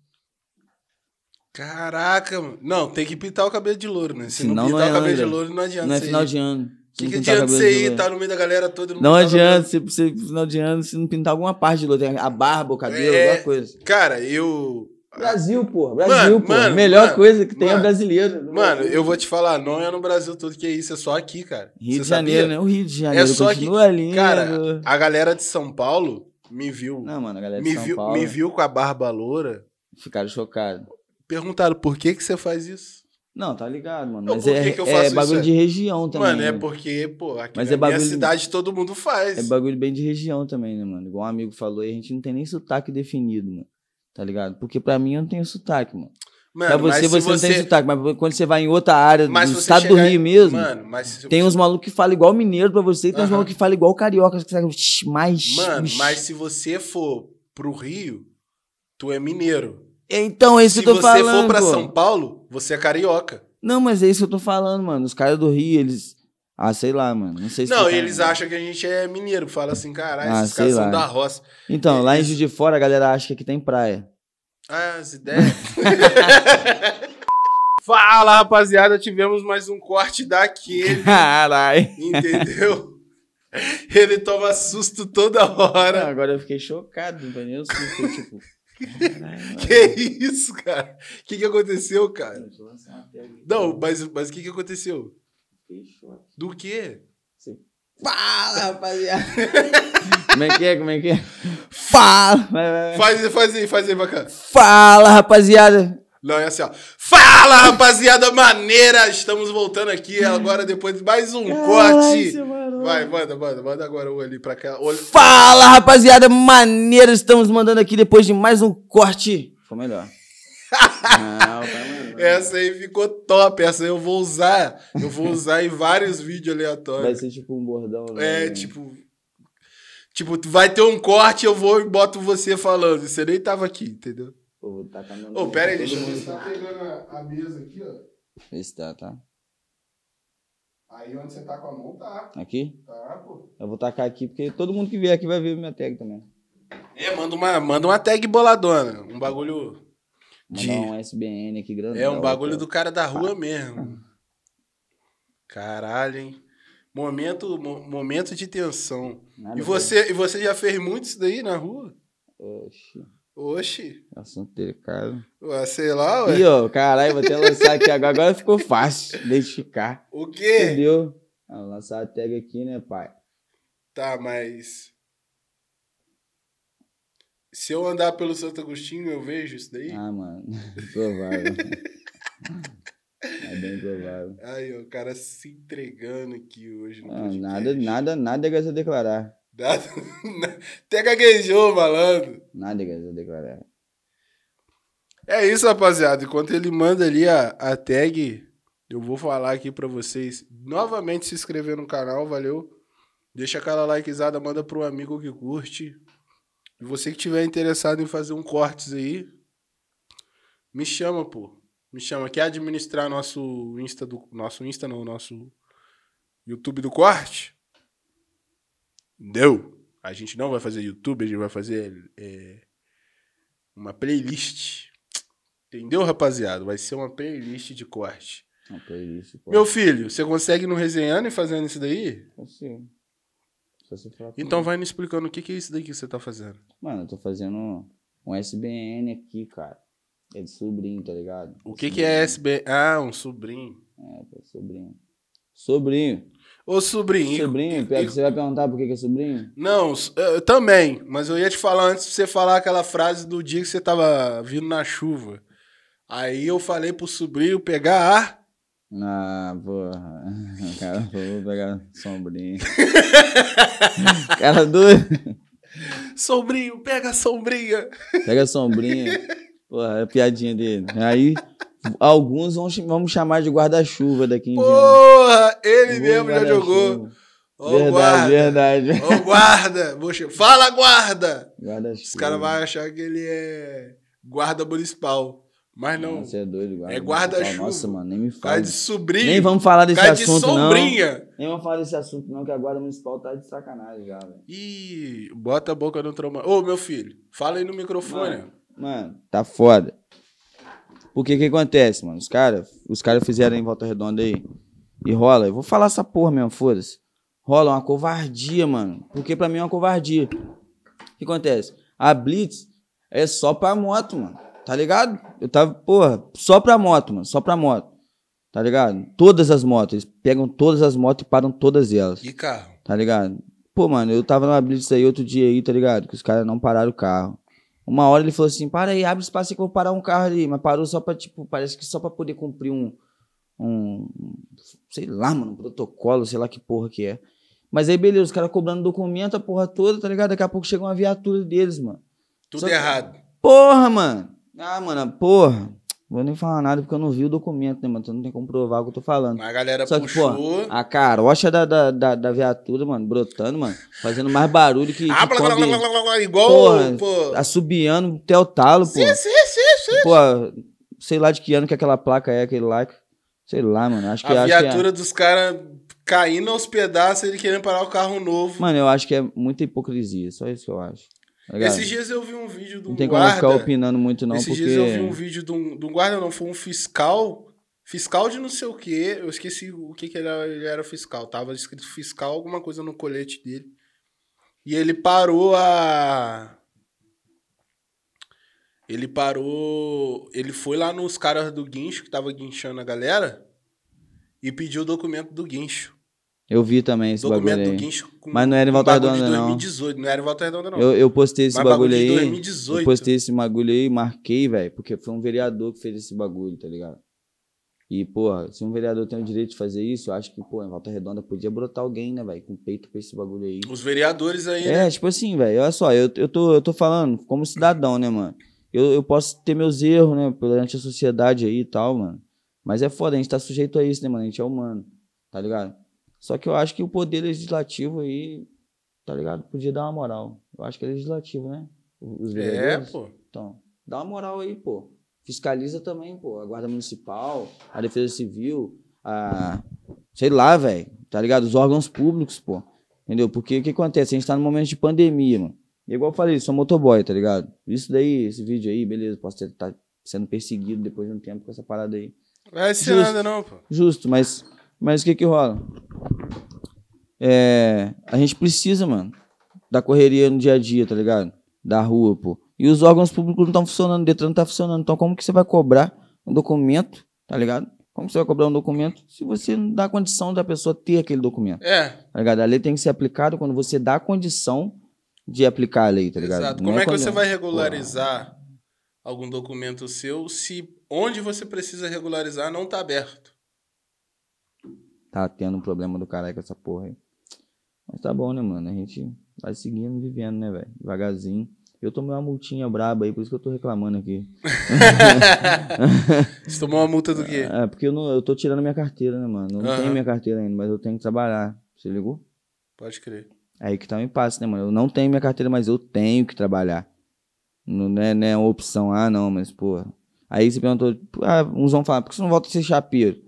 Caraca, mano. Não, tem que pintar o cabelo de louro, né? Se Senão não não pintar é o cabelo de Angra. louro, não adianta Não é final ir. de ano. Que Se que não pintar adianta você ir, tá no meio da galera toda e Não pintar o cabelo? adianta, se você, final de ano, se não pintar alguma parte de louro, a barba, o cabelo, É. alguma coisa. Cara, eu. Brasil, porra. Brasil, Mano, porra. mano, Melhor mano, coisa que tem é brasileiro. Mano, eu vou te falar, não é no Brasil todo que é isso, é só aqui, cara. Rio Você de Janeiro, sabia? né? O Rio de Janeiro só que- continua lindo. Cara, a galera de São Paulo me viu. Não, mano, a galera de me, São viu Paulo me viu com a barba loura. ficaram chocados. Perguntaram por que que você faz isso? Não, tá ligado, mano. Não, Mas por é, que é bagulho de região também. Mano, é né? porque, pô, aqui Mas na é minha bagulho- cidade todo mundo faz. É bagulho bem de região também, né, mano? Igual um amigo falou aí, a gente não tem nem sotaque definido, mano. Tá ligado? Porque pra mim eu não tenho sotaque, mano. Mano, pra você, mas se você, não tem sotaque, mas quando você vai em outra área Mas do se você estado do Rio mesmo, Mano, mas se- tem uns malucos que falam igual mineiro pra você e tem uns malucos que falam igual carioca, que sabe, mais... Mano, mas se você for pro Rio, tu é mineiro. Então, é isso Se que eu tô você falando, for pra pô. São Paulo, você é carioca. Não, mas é isso que eu tô falando, mano. Os caras do Rio, eles... Ah, sei lá, mano. Não sei se... Não, eles acham que a gente é mineiro. Fala assim, caralho, Ah, esses caras lá. são da roça. Então, É lá em. Juiz de Fora, a galera acha que aqui tem praia. Ah, as ideias. [LAUGHS] Fala, rapaziada. Tivemos mais um corte daquele, Caralho. entendeu? Ele toma susto toda hora. Agora eu fiquei chocado, eu fiquei tipo... [LAUGHS] Que isso, cara? O que, que aconteceu, cara? Não, mas, mas o que, que aconteceu? Do quê? Fala, rapaziada. [LAUGHS] Como é que é? Como é que é? Fala! Vai, vai, vai. Faz, faz aí, faz aí, bacana. Fala, rapaziada! Não, é assim, ó. Fala, rapaziada maneira! Estamos voltando aqui agora depois de mais um corte. Vai, manda, manda, manda agora o ali pra cá. Olha- Fala, rapaziada maneira! Estamos mandando aqui depois de mais um corte. Ficou melhor. Não, vai, mano. Essa aí ficou top. Essa aí eu vou usar. Eu vou usar em vários vídeos Vai aleatórios. ser tipo um bordão. né? É, tipo. Tipo, vai ter um corte, eu vou e boto você falando. Você nem tava aqui, entendeu? Pô, vou tacar meu Ô, nome pera aí, pra deixa eu ver se mundo. tá pegando a, a mesa aqui, ó. Vê se tá, tá. Aí onde você tá com a mão, tá. Aqui? Tá, pô. Eu vou tacar aqui, porque todo mundo que vier aqui vai ver minha tag também. É, manda uma, manda uma tag boladona. Um bagulho. De- Mandar um SBN aqui grande. É um bagulho do cara da rua mesmo. Caralho, hein? Momento, mo- momento de tensão. E você, e você já fez muito isso daí na rua? Oxi, Oxi. assunto delicado. Ué, sei lá, ué. Ih, ó, caralho, vou até lançar aqui agora. Agora ficou fácil identificar. O quê? Entendeu? Ah, vou lançar a tag aqui, né, pai? Tá, mas. Se eu andar pelo Santo Agostinho, eu vejo isso daí? Ah, mano. [LAUGHS] Provável. é bem provável. Aí, ó, o cara se entregando aqui hoje no Ah, podcast. nada, nada, nada é a declarar. Nada. [LAUGHS] Até gaguejou, malandro. Nada a declarar. É isso, rapaziada. Enquanto ele manda ali a, a tag, eu vou falar aqui pra vocês. Novamente se inscrever no canal, valeu? Deixa aquela likezada, manda pro amigo que curte. E você que tiver interessado em fazer um cortes aí, me chama, pô. Me chama. Quer administrar nosso Insta do nosso Insta não, nosso YouTube do corte? Deu. A gente não vai fazer YouTube, a gente vai fazer é, uma playlist. Entendeu, rapaziada? Vai ser uma playlist de corte. Uma playlist, pô. Meu filho, você consegue no resenhando e fazendo isso daí? Consigo. Então vai me explicando o que, que é isso daí que você tá fazendo. Mano, eu tô fazendo um SBN aqui, cara. É de sobrinho, tá ligado? O que, que é SB? Ah, um sobrinho. É, sobrinho. Sobrinho. Ô, sobrinho. Sobrinho? e- Você vai perguntar por que que é sobrinho? Não, eu também, mas eu ia te falar antes de você falar aquela frase do dia que você tava vindo na chuva. Aí eu falei pro sobrinho pegar Ah, porra. [LAUGHS] O cara falou, vou pegar sombrinho. [LAUGHS] cara doido. a sobrinho, pega a sombrinha. Pega a sombrinha. [LAUGHS] Porra, é a piadinha dele. Aí, alguns vamos chamar de guarda-chuva daqui em diante. Porra, ele mesmo já jogou. Ô, Verdade, guarda. verdade. Ô, guarda. Fala, guarda. Guarda-chuva. Os caras vão achar que ele é guarda municipal. Mas não. Você é doido, guarda. É guarda-chuva. Nossa, mano, nem me fala. de sobrinho. Nem vamos falar desse de assunto, não. sombrinha. Nem vamos falar desse assunto, não, que a guarda municipal tá de sacanagem já, velho. Ih, bota a boca no trombone. Ô, meu filho, fala aí no microfone. Mano, Mano, tá foda. Porque que acontece, mano? Os caras os cara fizeram em volta redonda aí. E rola. Eu vou falar essa porra mesmo, foda-se. Rola uma covardia, mano. Porque pra mim é uma covardia. O que acontece? A Blitz é só pra moto, mano. Tá ligado? Eu tava, porra, só pra moto, mano. Só pra moto. Tá ligado? Todas as motos. Eles pegam todas as motos e param todas elas. E carro? Tá ligado? Pô, mano, eu tava numa blitz aí outro dia aí, tá ligado? Que os caras não pararam o carro. Uma hora ele falou assim, para aí, abre espaço que eu vou parar um carro ali. Mas parou só pra, tipo, parece que só pra poder cumprir um, um, sei lá, mano, um protocolo, sei lá que porra que é. Mas aí, beleza, os caras cobrando documento, a porra toda, tá ligado? Daqui a pouco chega uma viatura deles, mano. Tudo Só que- errado. Porra, mano! Ah, mano, porra. Vou nem falar nada porque eu não vi o documento, né, mano? Então não tem como provar o que eu tô falando. Mas a galera Só que, pô, puxou. a carocha da, da, da, da viatura, mano, brotando, mano, fazendo mais barulho que, Ah, blá, blá, blá, blá, blá, igual, Porra, pô. assobiando até o talo, pô. Sim, sim, sim, sim. Pô, sei lá de que ano que aquela placa é, aquele like. Sei lá, mano, acho que, A acho que é... viatura dos caras caindo aos pedaços, ele querendo parar o carro novo. Mano, eu acho que é muita hipocrisia, só isso que eu acho. Tá ligado? Esses dias eu vi um vídeo de um Não tem como ficar opinando muito não, Esses porque... dias eu vi um vídeo de um, de um guarda, não, foi um fiscal. Fiscal de não sei o que. Eu esqueci o que, que ele, era, ele era fiscal. Tava escrito fiscal, alguma coisa no colete dele. E ele parou a. Ele parou. Ele foi lá nos caras do guincho, que tava guinchando a galera, e pediu o documento do guincho. Eu vi também esse bagulho documento do aí. guincho com Mas não era em Volta bagulho Redonda, de não. 2018. Não era em Volta Redonda, não. Eu, eu postei esse Mas bagulho, bagulho de aí. 2018. Eu postei esse bagulho aí, marquei, velho, porque foi um vereador que fez esse bagulho, tá ligado? E, porra, se um vereador tem o direito de fazer isso, eu acho que, pô, em Volta Redonda podia brotar alguém, né, velho, com peito pra esse bagulho aí. Os vereadores aí, né? É, tipo assim, velho, olha só, eu, eu, tô, eu tô falando como cidadão, né, mano? Eu, eu posso ter meus erros, né, perante a sociedade aí e tal, mano. Mas é foda, a gente tá sujeito a isso, né, mano? A gente é humano, tá ligado? Só que eu acho que o poder legislativo aí, tá ligado? Podia dar uma moral. Eu acho que é legislativo, né? Os É, vereadores. pô. Então, dá uma moral aí, pô. Fiscaliza também, pô. A Guarda Municipal, a Defesa Civil, a. Sei lá, velho. Tá ligado? Os órgãos públicos, pô. Entendeu? Porque o que acontece? A gente tá num momento de pandemia, mano. E igual eu falei, sou motoboy, tá ligado? Isso daí, esse vídeo aí, beleza, posso estar sendo perseguido depois de um tempo com essa parada aí. Vai ser Justo. nada, não, pô. Justo, mas, mas o que que rola? É, a gente precisa, mano, da correria no dia a dia, tá ligado? Da rua, pô. E os órgãos públicos não estão funcionando, o Detran não tá funcionando. Então como que você vai cobrar um documento, tá ligado? Como que você vai cobrar um documento se você não dá condição da pessoa ter aquele documento, É, tá ligado? A lei tem que ser aplicada quando você dá condição de aplicar a lei, tá ligado? exato. Não Como é que quando- você vai regularizar algum documento seu se onde você precisa regularizar não tá aberto? Tá tendo um problema do caralho com essa porra aí. Mas tá bom, né, mano? A gente vai seguindo, vivendo, né, velho? Devagarzinho. Eu tomei uma multinha braba aí, por isso que eu tô reclamando aqui. [LAUGHS] Você tomou uma multa do quê? É, porque eu, não, eu tô tirando minha carteira, né, mano? Eu não Aham. tenho minha carteira ainda, mas eu tenho que trabalhar. Você ligou? Pode crer. Aí que tá o impasse, né, mano? Eu não tenho minha carteira, mas eu tenho que trabalhar. Não é, não é uma opção, ah, não, mas, porra. Aí você perguntou, ah, uns vão falar, por que você não volta a ser chapeiro?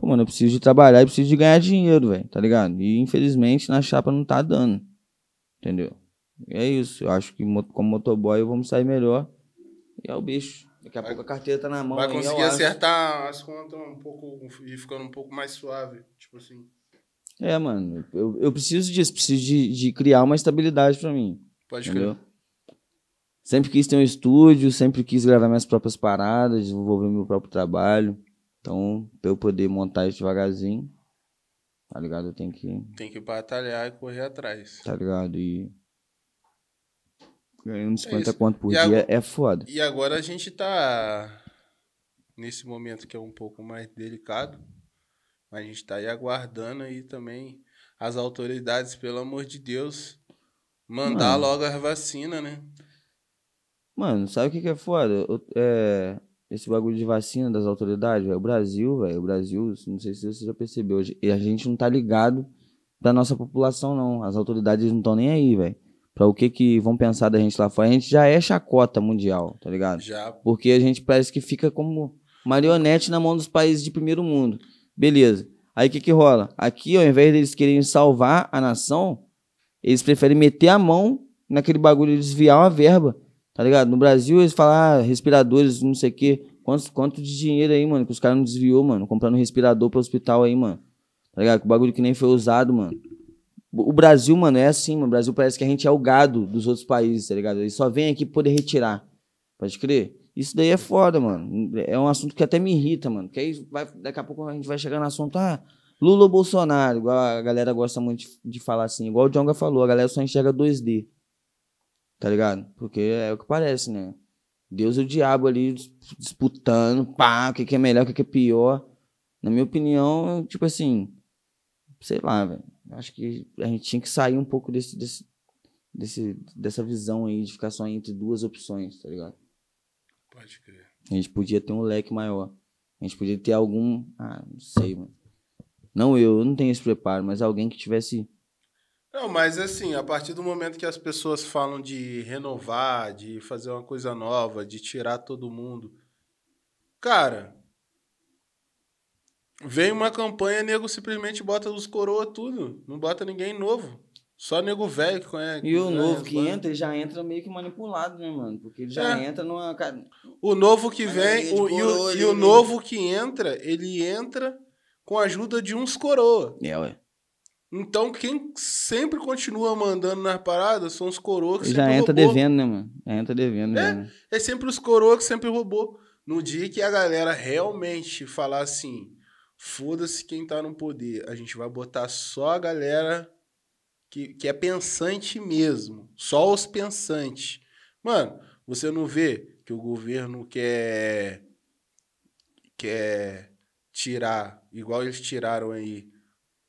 Pô, mano, eu preciso de trabalhar e preciso de ganhar dinheiro, velho, tá ligado? E infelizmente na chapa não tá dando. Entendeu? E é isso. Eu acho que mo- como motoboy vamos sair melhor. E é o bicho. Daqui a Vai- pouco a carteira tá na mão. Vai aí, conseguir eu acho. acertar as contas um pouco e ficando um pouco mais suave. Tipo assim. É, mano. Eu, eu preciso disso. Preciso de, de criar uma estabilidade pra mim. Pode crer. Entendeu? Sempre quis ter um estúdio, sempre quis gravar minhas próprias paradas, desenvolver meu próprio trabalho. Então, pra eu poder montar isso devagarzinho, Tá ligado? Eu tenho que. Tem que batalhar e correr atrás. Tá ligado? E. Ganhando 50 isso. conto por E dia agora- é foda. E agora a gente tá nesse momento que é um pouco mais delicado, mas a gente tá aí aguardando aí também as autoridades, pelo amor de Deus, mandar Mano. logo as vacinas, né? Mano, sabe o que, que é foda? Eu- é, esse bagulho de vacina das autoridades, velho. O Brasil, velho. O Brasil, não sei se você já percebeu. A gente não tá ligado da nossa população, não. As autoridades não estão nem aí, velho. Pra o que que vão pensar da gente lá fora. A gente já é chacota mundial, tá ligado? Já Porque a gente parece que fica como marionete na mão dos países de primeiro mundo. Beleza. Aí o que que rola? Aqui, ao invés deles quererem salvar a nação, eles preferem meter a mão naquele bagulho e desviar uma verba. Tá ligado? No Brasil, eles falam, ah, respiradores, não sei o quê. Quanto, quanto de dinheiro aí, mano, que os caras não desviou, mano, comprando respirador pro hospital aí, mano. Tá ligado? Que o bagulho que nem foi usado, mano. O Brasil, mano, é assim, mano. O Brasil parece que a gente é o gado dos outros países, tá ligado? Eles só vêm aqui poder retirar. Pode crer? Isso daí é foda, mano. É um assunto que até me irrita, mano. Porque aí vai, daqui a pouco a gente vai chegar no assunto, ah, Lula ou Bolsonaro, igual a galera gosta muito de, de falar assim. Igual o Jonga falou, a galera só enxerga 2D. Tá ligado? Porque é o que parece, né? Deus e o diabo ali dis- disputando, pá, o que, que é melhor, o que, que é pior. Na minha opinião, tipo assim, sei lá, velho. Acho que a gente tinha que sair um pouco desse, desse, desse, dessa visão aí de ficar só entre duas opções, tá ligado? pode crer. A gente podia ter um leque maior. A gente podia ter algum. Ah, não sei, mano. Não eu, eu não tenho esse preparo, mas alguém que tivesse. Não, mas assim, a partir do momento que as pessoas falam de renovar, de fazer uma coisa nova, de tirar todo mundo. Cara, vem uma campanha, nego simplesmente bota os coroa tudo. Não bota ninguém novo. Só nego velho que conhece. E o conhece novo que entra, ele já entra meio que manipulado, né, mano? Porque ele já É. entra numa. O novo que vem, o- e, o, e o né? novo que entra, ele entra com a ajuda de uns coroa. É, ué. Então, quem sempre continua mandando nas paradas são os coroas que já entra roubou. devendo, né, mano? Já entra devendo, É. né? É sempre os coroas que sempre roubou. No dia que a galera realmente falar assim, foda-se quem tá no poder, a gente vai botar só a galera que, que é pensante mesmo. Só os pensantes. Mano, você não vê que o governo quer, quer tirar, igual eles tiraram aí,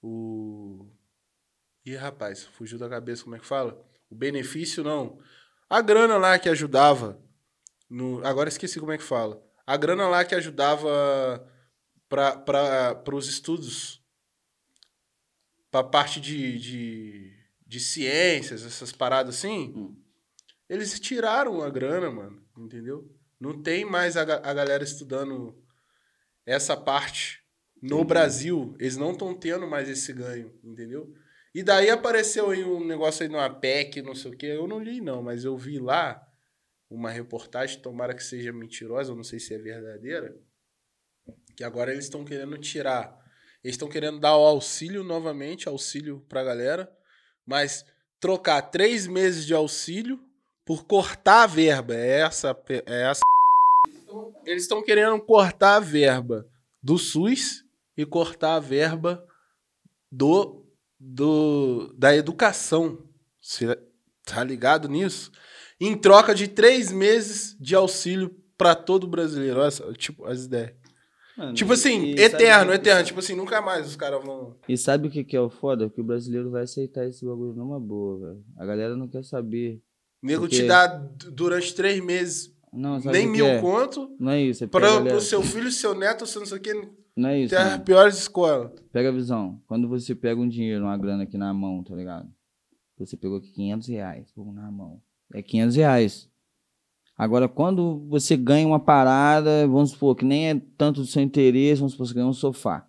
o... Ih, rapaz, fugiu da cabeça, como é que fala? O benefício não. A grana lá que ajudava no, agora esqueci como é que fala. A grana lá que ajudava para os estudos, para parte de, de, de ciências, essas paradas assim, Hum. eles tiraram a grana, mano, entendeu? Não tem mais a, a galera estudando essa parte no. Brasil. Eles não estão tendo mais esse ganho, entendeu? E daí apareceu aí um negócio aí numa PEC, não sei o quê. Eu não li, não, mas eu vi lá uma reportagem, tomara que seja mentirosa, eu não sei se é verdadeira, que agora eles estão querendo tirar. Eles estão querendo dar o auxílio novamente, auxílio pra galera, mas trocar três meses de auxílio por cortar a verba. É essa. É essa. Eles estão querendo cortar a verba do SUS e cortar a verba do, do da educação. Você tá ligado nisso? Em troca de três meses de auxílio pra todo brasileiro. Olha só, tipo, as ideias. Mano, Tipo assim, e- e eterno, que- eterno. Tipo assim, nunca mais os caras vão. E sabe o que, que é o foda? Que o brasileiro vai aceitar esse bagulho numa boa, velho. A galera não quer saber. Nego Porque- te dá durante três meses Não, nem mil é? conto Não é isso. É pra, galera- pro seu filho, seu neto, seu não sei o que, Não é isso. ter as piores escolas. Pega a visão. Quando você pega um dinheiro, uma grana aqui na mão, tá ligado? Você pegou aqui 500 reais pô, na mão. É 500 reais. Agora, quando você ganha uma parada, vamos supor, que nem é tanto do seu interesse, vamos supor, você ganha um sofá.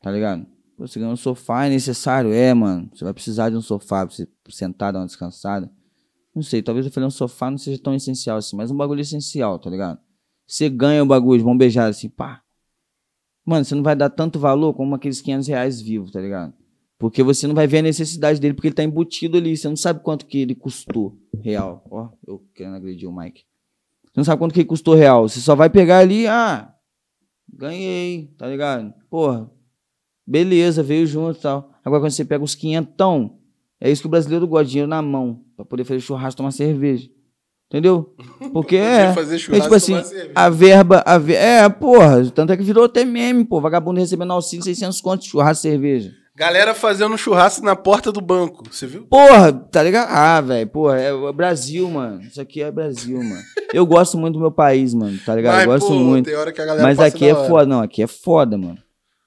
Tá ligado? Você ganha um sofá, é necessário? É, mano. Você vai precisar de um sofá pra você sentar, dar uma descansada. Não sei, talvez eu falei um sofá não seja tão essencial assim, mas um bagulho essencial, tá ligado? Você ganha o bagulho, vão beijar assim, pá. Mano, você não vai dar tanto valor como aqueles 500 reais vivos, tá ligado? Porque você não vai ver a necessidade dele, porque ele tá embutido ali. Você não sabe quanto que ele custou real. Ó, eu querendo agredir o Mike. Você não sabe quanto que ele custou real. Você só vai pegar ali, ah, ganhei, tá ligado? Porra, Beleza, veio junto e tal. Agora quando você pega os quinhentão, é isso que o brasileiro gosta, dinheiro na mão, pra poder fazer churrasco, tomar cerveja. Entendeu? Porque [LAUGHS] é. fazer É tipo assim, a verba, a ver... é, porra, tanto é que virou até meme, pô, vagabundo recebendo auxílio 600 contos de churrasco e cerveja. Galera fazendo churrasco na porta do banco, você viu? Porra, tá ligado? Ah, velho, porra, é o Brasil, mano. Isso aqui é Brasil, mano. Eu gosto muito do meu país, mano, tá ligado? Mas, eu gosto pô, muito. Tem hora que a galera Mas aqui é hora. foda, não, aqui é foda, mano.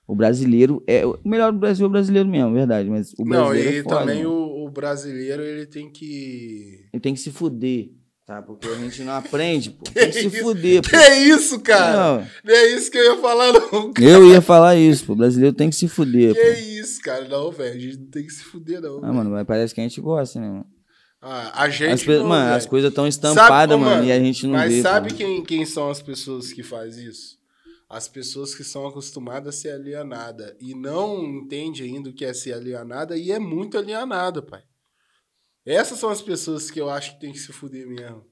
O brasileiro é. O melhor do Brasil é o brasileiro mesmo, verdade. Mas o Não, brasileiro e é foda. também mano. o brasileiro, ele tem que... Ele tem que se fuder, tá? Porque a gente não aprende, pô. [LAUGHS] Tem que se fuder, pô. Que é isso, cara? Não, Não é isso que eu ia falar, não. [LAUGHS] eu ia falar isso, pô. O brasileiro tem que se fuder, Que pô. isso, cara? Não, velho. A gente não tem que se fuder, não. Ah, mano, mas parece que a gente gosta, né, mano? Ah, a gente. As, não, mano, velho. as coisas estão Sabe, estampadas, ô, mano, e a gente não Mas vê. sabe pô. quem, quem são as pessoas que fazem isso? As pessoas que são acostumadas a ser alienada e não entende ainda o que é ser alienada e é muito alienada, pai. Essas são as pessoas que eu acho que tem que se fuder mesmo.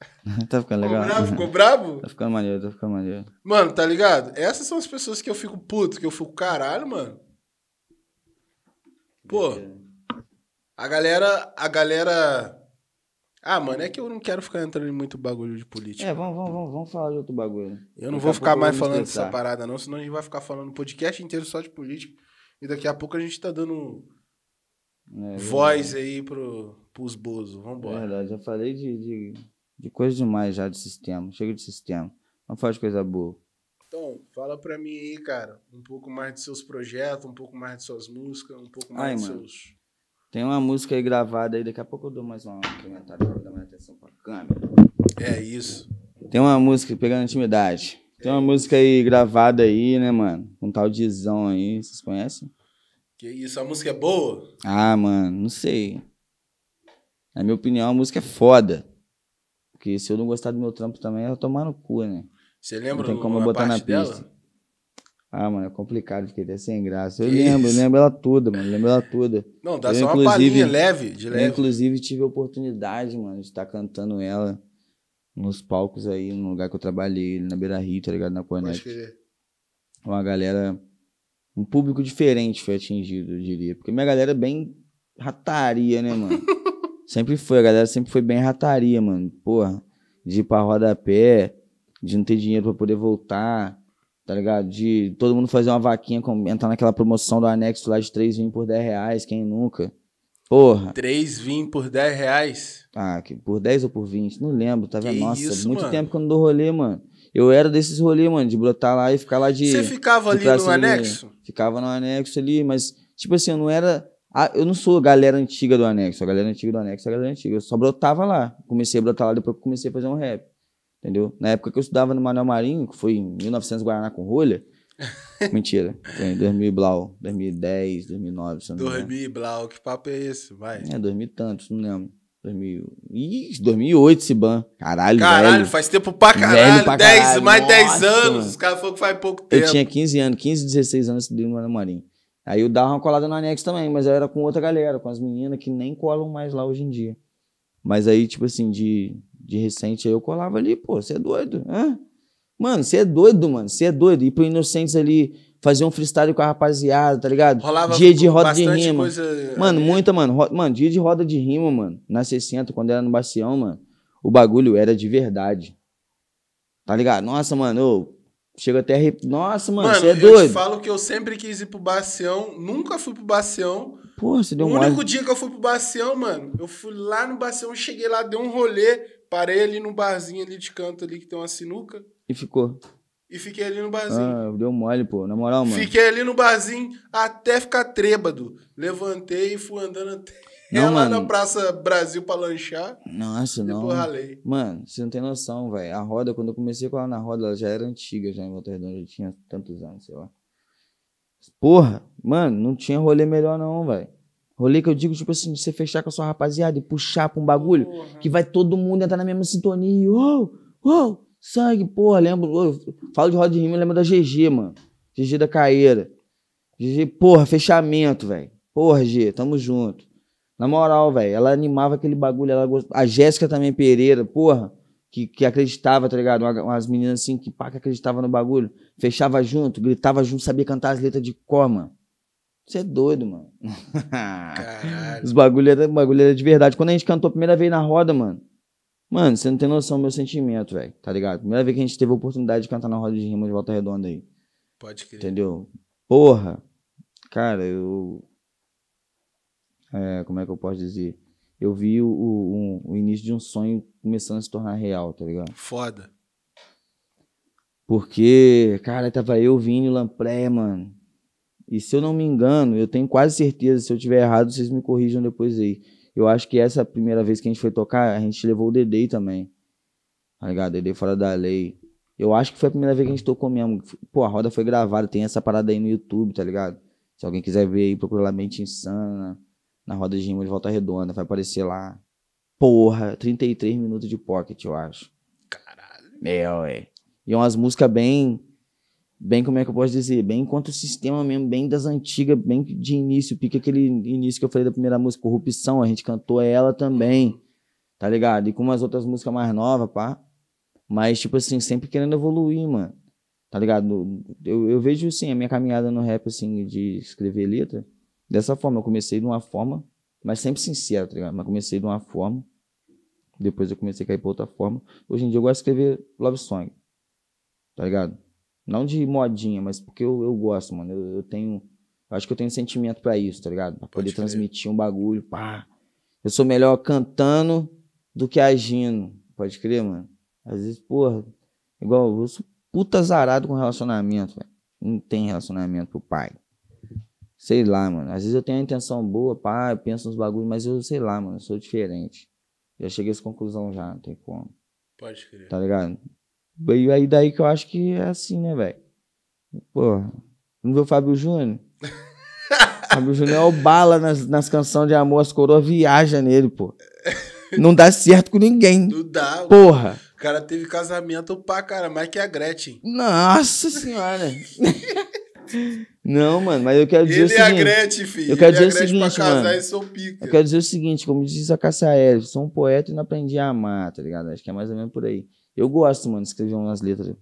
[LAUGHS] tá ficando Ficou legal. bravo? Ficou bravo? Tá ficando maneiro, tá ficando maneiro. Mano, tá ligado? Essas são as pessoas que eu fico puto, que eu fico caralho, mano. Pô, a galera, a galera. Ah, mano, é que eu não quero ficar entrando em muito bagulho de política. É, vamos, vamos, vamos, vamos falar de outro bagulho. Eu não Daqui vou ficar mais falando dessa parada, não, senão a gente vai ficar falando o podcast inteiro só de política. E daqui a pouco a gente tá dando É, voz aí pro, pros bozos. É Vambora. verdade, já falei de, de, de coisa demais já de sistema. Chega de sistema. Vamos falar de coisa boa. Então, fala pra mim aí, cara, um pouco mais de seus projetos, um pouco mais de suas músicas, um pouco mais Ai, de mano. seus. Tem uma música aí gravada aí, daqui a pouco eu dou mais uma incrementada pra dar mais atenção pra câmera. É isso. Tem uma música pegando intimidade. Tem uma música aí gravada aí, né, mano? Um tal Dizão aí, vocês conhecem? Que isso, a música é boa? Ah, mano, não sei. Na minha opinião, a música é foda. Porque se eu não gostar do meu trampo também, eu tomar no cu, né? Você lembra Não tem como eu botar na parte dela? pista. Ah, mano, é complicado, fiquei até sem graça. Eu Que lembro, isso? eu lembro ela toda, mano. Lembro ela toda. Não, dá Eu, só uma palhinha leve, de Eu, leve. inclusive, tive a oportunidade, mano, de estar cantando ela nos palcos aí, no lugar que eu trabalhei, na Beira Rio, tá ligado? Na Pode Cornet. crer. Uma galera. Um público diferente foi atingido, eu diria. Porque minha galera é bem rataria, né, mano? [LAUGHS] sempre foi, a galera sempre foi bem rataria, mano. Porra, de ir pra rodapé, de não ter dinheiro pra poder voltar, tá ligado? De todo mundo fazer uma vaquinha, com- entrar naquela promoção do anexo lá de 3 vinhos por 10 reais, quem nunca? Porra. Três vinhos por 10 reais. Ah, que por 10 ou por 20? Não lembro, tá vendo? Que Nossa, isso, muito mano? tempo que eu não dou rolê, mano. Eu era desses rolês, mano, de brotar lá e ficar lá de. Você ficava de ali no anexo? Ficava no anexo ali, mas, tipo assim, eu não era. ah, eu não sou a galera antiga do anexo. A galera antiga do anexo é a galera antiga. Eu só brotava lá. Comecei a brotar lá depois que eu comecei a fazer um rap. Entendeu? Na época que eu estudava no Manuel Marinho, que foi em 1900 Guaraná com rolha. [LAUGHS] Mentira. Foi em 2000 e Blau. 2010, 2009, se eu não me engano. Dormir, Blau, que papo é esse? Vai. É, 2000 e tantos, não lembro. 2000. Ih, 2008 esse ban. Caralho, Caralho, velho. faz tempo pra caralho. pra 10, caralho. mais 10 Nossa, anos. mano. Os caras falaram que faz pouco tempo. Eu tinha 15 anos, 15, 16 anos estudei no Marinho. Aí eu dava uma colada no anexo também, mas eu era com outra galera, com as meninas que nem colam mais lá hoje em dia. Mas aí, tipo assim, de, de recente aí eu colava ali, pô, você é doido, hã? Mano, você é doido, mano, você é doido. Ir pro Inocentes ali, fazer um freestyle com a rapaziada, tá ligado? Rolava dia de roda de rima. coisa. Mano, ali. muita, mano. Ro- Mano, dia de roda de rima, mano. Na 60, quando era no Bacião, mano. O bagulho era de verdade. Tá ligado? Nossa, mano, ô, chega até. Nossa, mano, Mano, você é eu te doido. falo que eu sempre quis ir pro Bacião, nunca fui pro Bacião. Porra, você deu o um único mole. dia que eu fui pro Bacião, mano, eu fui lá no Bacião, cheguei lá, dei um rolê, parei ali no barzinho ali de canto ali que tem uma sinuca E ficou. E fiquei ali no barzinho. Ah, deu mole, pô. Na moral, mano. Fiquei ali no barzinho até ficar trêbado. Levantei e fui andando até Não, lá mano. na Praça Brasil pra lanchar. Nossa, não. Depois ralei. Mano, você não tem noção, velho. A roda, quando eu comecei a colar na roda, ela já era antiga, já em Volta Redonda, já tinha tantos anos, sei lá. Porra, mano, não tinha rolê melhor não, velho. Rolê que eu digo, tipo assim, de você fechar com a sua rapaziada e puxar pra um bagulho Porra. que vai todo mundo entrar na mesma sintonia. Uou, uou, sangue, porra, lembro. eu falo de roda de rima, lembro da GG, mano. GG da Caeira. GG, porra, fechamento, velho. Porra, G, tamo junto. Na moral, velho, ela animava aquele bagulho. Ela gost... A Jéssica também, Pereira, porra. que, que acreditava, tá ligado? Uma- Umas meninas assim que, pá, que acreditava no bagulho. Fechava junto, gritava junto, sabia cantar as letras de cor, mano. Você é doido, mano. [LAUGHS] Caralho. Os bagulho era, bagulho era de verdade. Quando a gente cantou a primeira vez na roda, mano. Mano, você não tem noção do meu sentimento, velho. Tá ligado? Primeira vez que a gente teve a oportunidade de cantar na roda de rima de volta redonda aí. Pode crer. Entendeu? Porra. Cara, eu. É, como é que eu posso dizer? Eu vi o, o, o início de um sonho começando a se tornar real, tá ligado? Foda. Porque, cara, tava eu, Vini e Lampré, mano. E se eu não me engano, eu tenho quase certeza, se eu tiver errado, vocês me corrijam depois aí. Eu acho que essa primeira vez que a gente foi tocar, a gente levou o Dedei também. Tá ligado? Dedei fora da lei. Eu acho que foi a primeira vez que a gente tocou mesmo. Pô, a roda foi gravada, tem essa parada aí no YouTube, tá ligado? Se alguém quiser ver aí, procura lá Mente Insana, na roda de rima de Volta Redonda, vai aparecer lá. Porra, 33 minutos de pocket, eu acho. Caralho. É, ué. E é umas músicas bem. Bem, como é que eu posso dizer? Bem contra o sistema mesmo, bem das antigas, bem de início. Pique aquele início que eu falei da primeira música, Corrupção, a gente cantou ela também, tá ligado? E com umas outras músicas mais novas, pá. Mas, tipo assim, sempre querendo evoluir, mano. Tá ligado? Eu, eu vejo, assim, a minha caminhada no rap, assim, de escrever letra, dessa forma. Eu comecei de uma forma, mas sempre sincero, tá ligado? Mas comecei de uma forma, depois eu comecei a cair pra outra forma. Hoje em dia eu gosto de escrever love song, tá ligado? Não de modinha, mas porque eu, eu gosto, mano. Eu, eu tenho. Eu acho que eu tenho sentimento pra isso, tá ligado? Pra Pode poder crer. transmitir um bagulho, pá. Eu sou melhor cantando do que agindo. Pode crer, mano? Às vezes, porra, igual eu sou puta zarado com relacionamento, velho. Não tem relacionamento pro pai. Sei lá, mano. Às vezes eu tenho a intenção boa, pá, eu penso nos bagulhos, mas eu sei lá, mano. Eu sou diferente. Já cheguei a essa conclusão já, não tem como Pode crer. tá ligado? E aí daí que eu acho que é assim, né, velho? Porra, não viu o Fábio Júnior? [LAUGHS] Fábio Júnior é o bala nas, nas canções de amor, as coroas viaja nele, pô. Não dá certo com ninguém. Não dá. Porra. O cara teve casamento pra cara, mais que a Gretchen. Nossa senhora. [LAUGHS] Não, mano, mas eu quero dizer Ele o e a seguinte. Gretchen, filho. eu quero Ele a dizer o Gretchen pra seguinte, casar mano. e são pica. Eu quero dizer o seguinte, como diz a Cássia Aérea, sou um poeta e não aprendi a amar, tá ligado? Acho que é mais ou menos por aí. Eu gosto, mano, de escrever umas letras.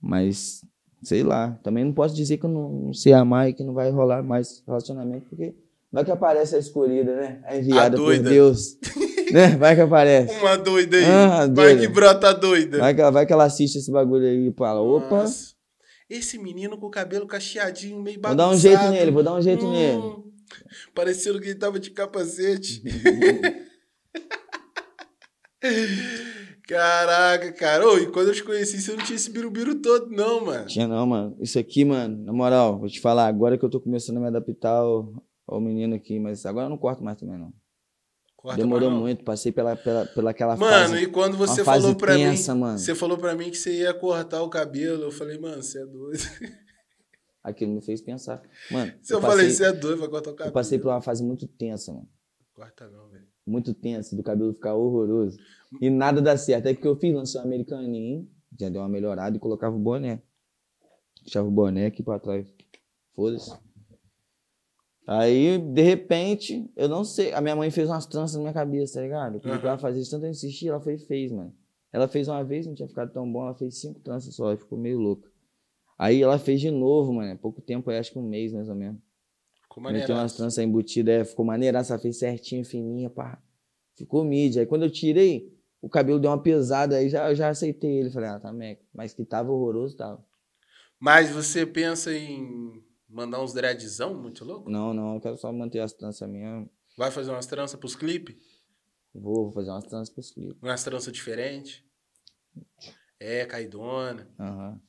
Mas, sei lá, também não posso dizer que eu não, sei amar e que não vai rolar mais relacionamento, porque vai que aparece a escolhida, né? A enviada por doida. Deus. [LAUGHS] né? Vai que aparece. Uma doida aí. Ah, Vai doida. que brota doida. Vai que, ela- vai que ela assiste esse bagulho aí e fala, opa, Nossa. Esse menino com o cabelo cacheadinho, meio vou bagunçado. dar um jeito nele, vou dar um jeito Hum, nele. Parecendo que ele tava de capacete. [LAUGHS] Caraca, cara. Ô, e quando eu te conheci, você não tinha esse birubiru todo, não, mano. Tinha não, mano. Isso aqui, mano, na moral, vou te falar, agora que eu tô começando a me adaptar ao, ao menino aqui, mas agora eu não corto mais também, não. Corta Demorou mais não. muito, passei pela, pela, pela aquela Mano, fase. e quando você falou pra tensa, mim, mano. você falou pra mim que você ia cortar o cabelo, eu falei, mano, você é doido. [LAUGHS] Aquilo me fez pensar. Mano, Se eu, eu, falei, você é doido, vai cortar o cabelo. eu passei por uma fase muito tensa, mano. Corta não, velho. Muito tensa, do cabelo ficar horroroso. E nada dá certo. Aí o que eu fiz? Lancei um americaninho, já deu uma melhorada e colocava o boné. Deixava o boné aqui pra trás. Foda-se. Aí, de repente, eu não sei. A minha mãe fez umas tranças na minha cabeça, tá ligado? Eu pedi pra ela fazer isso, tanto eu insisti, ela foi e fez, mano. Ela fez uma vez, não tinha ficado tão bom, ela fez cinco tranças só, e ficou meio louca. Aí ela fez de novo, mano. Pouco tempo, aí acho que um mês mais ou menos. Ficou Meteu umas tranças embutidas, é, ficou maneiraça, fez certinho, fininha, pá. Ficou mídia. Aí quando eu tirei, o cabelo deu uma pesada, aí já, eu já aceitei ele. Falei, ah, tá meca. Mas que tava horroroso, tava. Mas você pensa em mandar uns dreadzão muito louco? Não, não, eu quero só manter as tranças mesmo. Vai fazer umas tranças pros clipes? Vou, vou fazer umas tranças pros clipes. Umas tranças diferentes? É, caidona. Aham.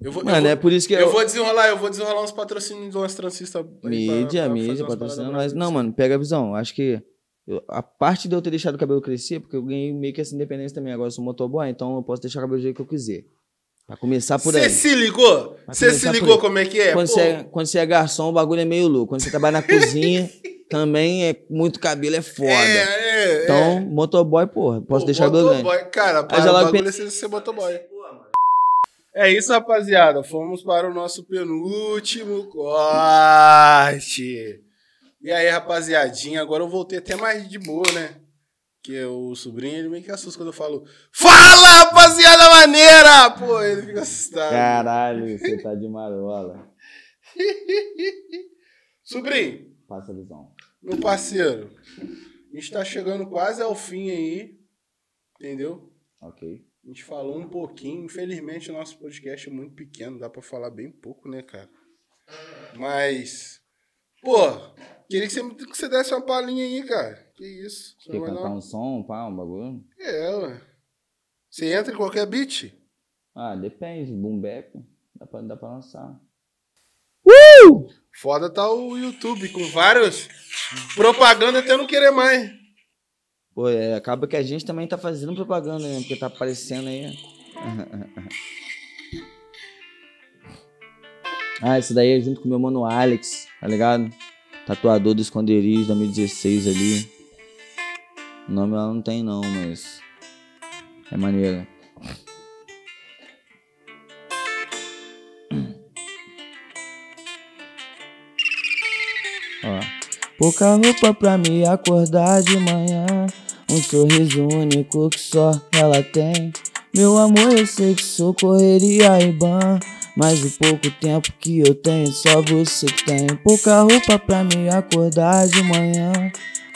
Eu vou, eu Mano, vou- é por isso que Eu eu. vou desenrolar, eu vou desenrolar uns patrocínios de umas transistas. aí pra- Mídia, pra mídia, paradas nós. Não, mano, pega a visão. Eu Acho que eu- a parte de eu ter deixado o cabelo crescer, porque eu ganhei meio que essa independência também. Agora eu sou motoboy, então eu posso deixar o cabelo do jeito que eu quiser. Pra começar por aí. Você se ligou? Você se ligou como é que é? quando, você é, é garçom, o bagulho é meio louco. Quando você trabalha na cozinha, [LAUGHS] também é muito cabelo, é foda. É, é, então, é. motoboy, porra, posso Pô, deixar o cabelo grande. motoboy, Cara, para o bagulho é pensa- ser, ser motoboy. É isso, rapaziada. Fomos para o nosso penúltimo corte. E aí, rapaziadinha, agora eu voltei até mais de boa, né? que é o sobrinho, ele meio que assusta quando eu falo Fala, rapaziada maneira! Pô, ele fica assustado. Caralho, você tá de marola. [LAUGHS] sobrinho. Passa a visão. Meu parceiro, a gente tá chegando quase ao fim aí, entendeu? Ok. A gente falou um pouquinho. Infelizmente, o nosso podcast é muito pequeno, dá pra falar bem pouco, né, cara? Mas, pô, queria que você, que você desse uma palhinha aí, cara. Que isso? Você Quer cantar dar- um som, pá, um bagulho? É, ué. Você entra em qualquer beat? Ah, depende. Boom bap, dá pra, dá pra lançar. Foda tá o YouTube com vários propaganda até não querer mais. Pô, é, acaba que a gente também tá fazendo propaganda, né? Porque tá aparecendo aí. [LAUGHS] ah, esse daí é junto com o meu mano Alex, tá ligado? Tatuador do Esconderijo 2016 ali. O nome ela não tem não, mas. É maneiro. Ó. Pouca roupa pra me acordar de manhã. Um sorriso único que só ela tem. Meu amor, eu sei que sou correria e ban. Mas o pouco tempo que eu tenho, só você tem. Pouca roupa pra me acordar de manhã.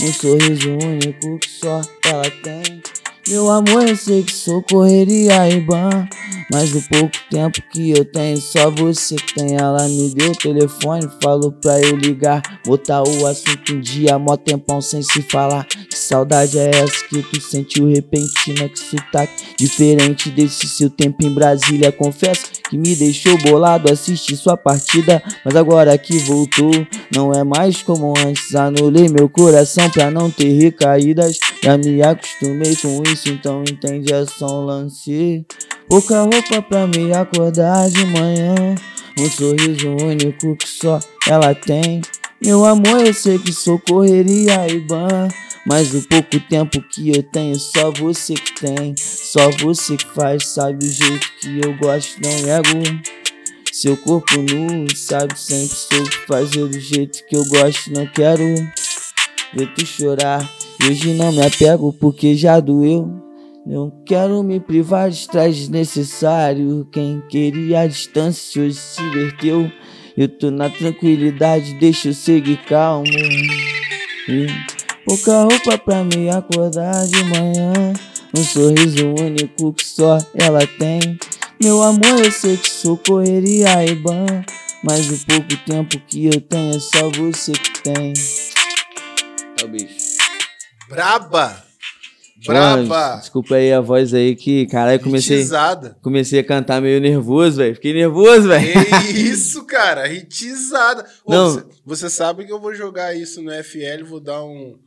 Um sorriso único que só ela tem. Meu amor, eu sei que sou correria e ban. Mas o pouco tempo que eu tenho, só você tem. Ela me deu o telefone, falou pra eu ligar. Botar o assunto um dia, mó tempão sem se falar. Saudade é essa que tu sentiu repentina? Que sotaque diferente desse seu tempo em Brasília. Confesso que me deixou bolado assistir sua partida. Mas agora que voltou, não é mais como antes. Anulei meu coração pra não ter recaídas. Já me acostumei com isso, então entende, é só um lance. Pouca roupa pra me acordar de manhã. Um sorriso único que só ela tem. Meu amor, eu sei que sou correria e ban. Mas o pouco tempo que eu tenho, só você que tem. Só você que faz, sabe o jeito que eu gosto, não nego. Seu corpo nu, sabe sempre soube fazer do jeito que eu gosto, não quero ver tu chorar. Hoje não me apego porque já doeu. Não quero me privar de estresse desnecessário. Quem queria a distância hoje se verteu. Eu tô na tranquilidade, deixa eu seguir calmo. Pouca roupa pra me acordar de manhã. Um sorriso único que só ela tem. Meu amor, eu sei que sou correria e ban. Mas o pouco tempo que eu tenho é só você que tem. É o bicho. Braba! Braba! desculpa aí a voz aí que, caralho, comecei, Hitizada. comecei a cantar meio nervoso, velho. Fiquei nervoso, velho. Que isso, cara? Hitizada. Ô, Não. Você, você sabe que eu vou jogar isso no FL, vou dar um,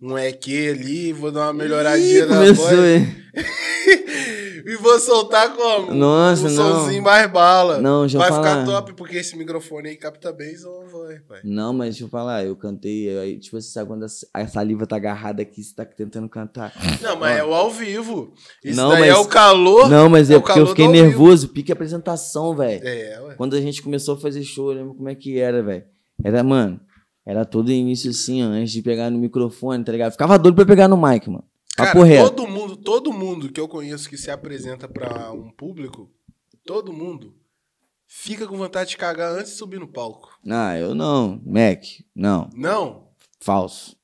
um EQ ali, vou dar uma melhoradinha Ih, na começou, voz. [LAUGHS] e vou soltar como? Nossa, um não. somzinho mais bala. Não, deixa eu Vai falar. ficar top, porque esse microfone aí capta bem sua voz, pai. Não, mas deixa eu falar, eu cantei, aí, tipo, você sabe quando a saliva tá agarrada aqui, você tá tentando cantar. Não, mas é o ao vivo. Isso Não, daí mas- é o calor. Não, mas é é porque eu fiquei nervoso, pique apresentação, velho. É, ué. Quando a gente começou a fazer show, eu lembro como é que era, velho. Era, mano, era todo início assim, ó, antes de pegar no microfone, tá ligado? Ficava doido pra pegar no mic, mano. Cara, Papo reto. todo mundo, todo mundo que eu conheço que se apresenta pra um público, todo mundo fica com vontade de cagar antes de subir no palco. Ah, eu não. Mac, não. Não? Falso.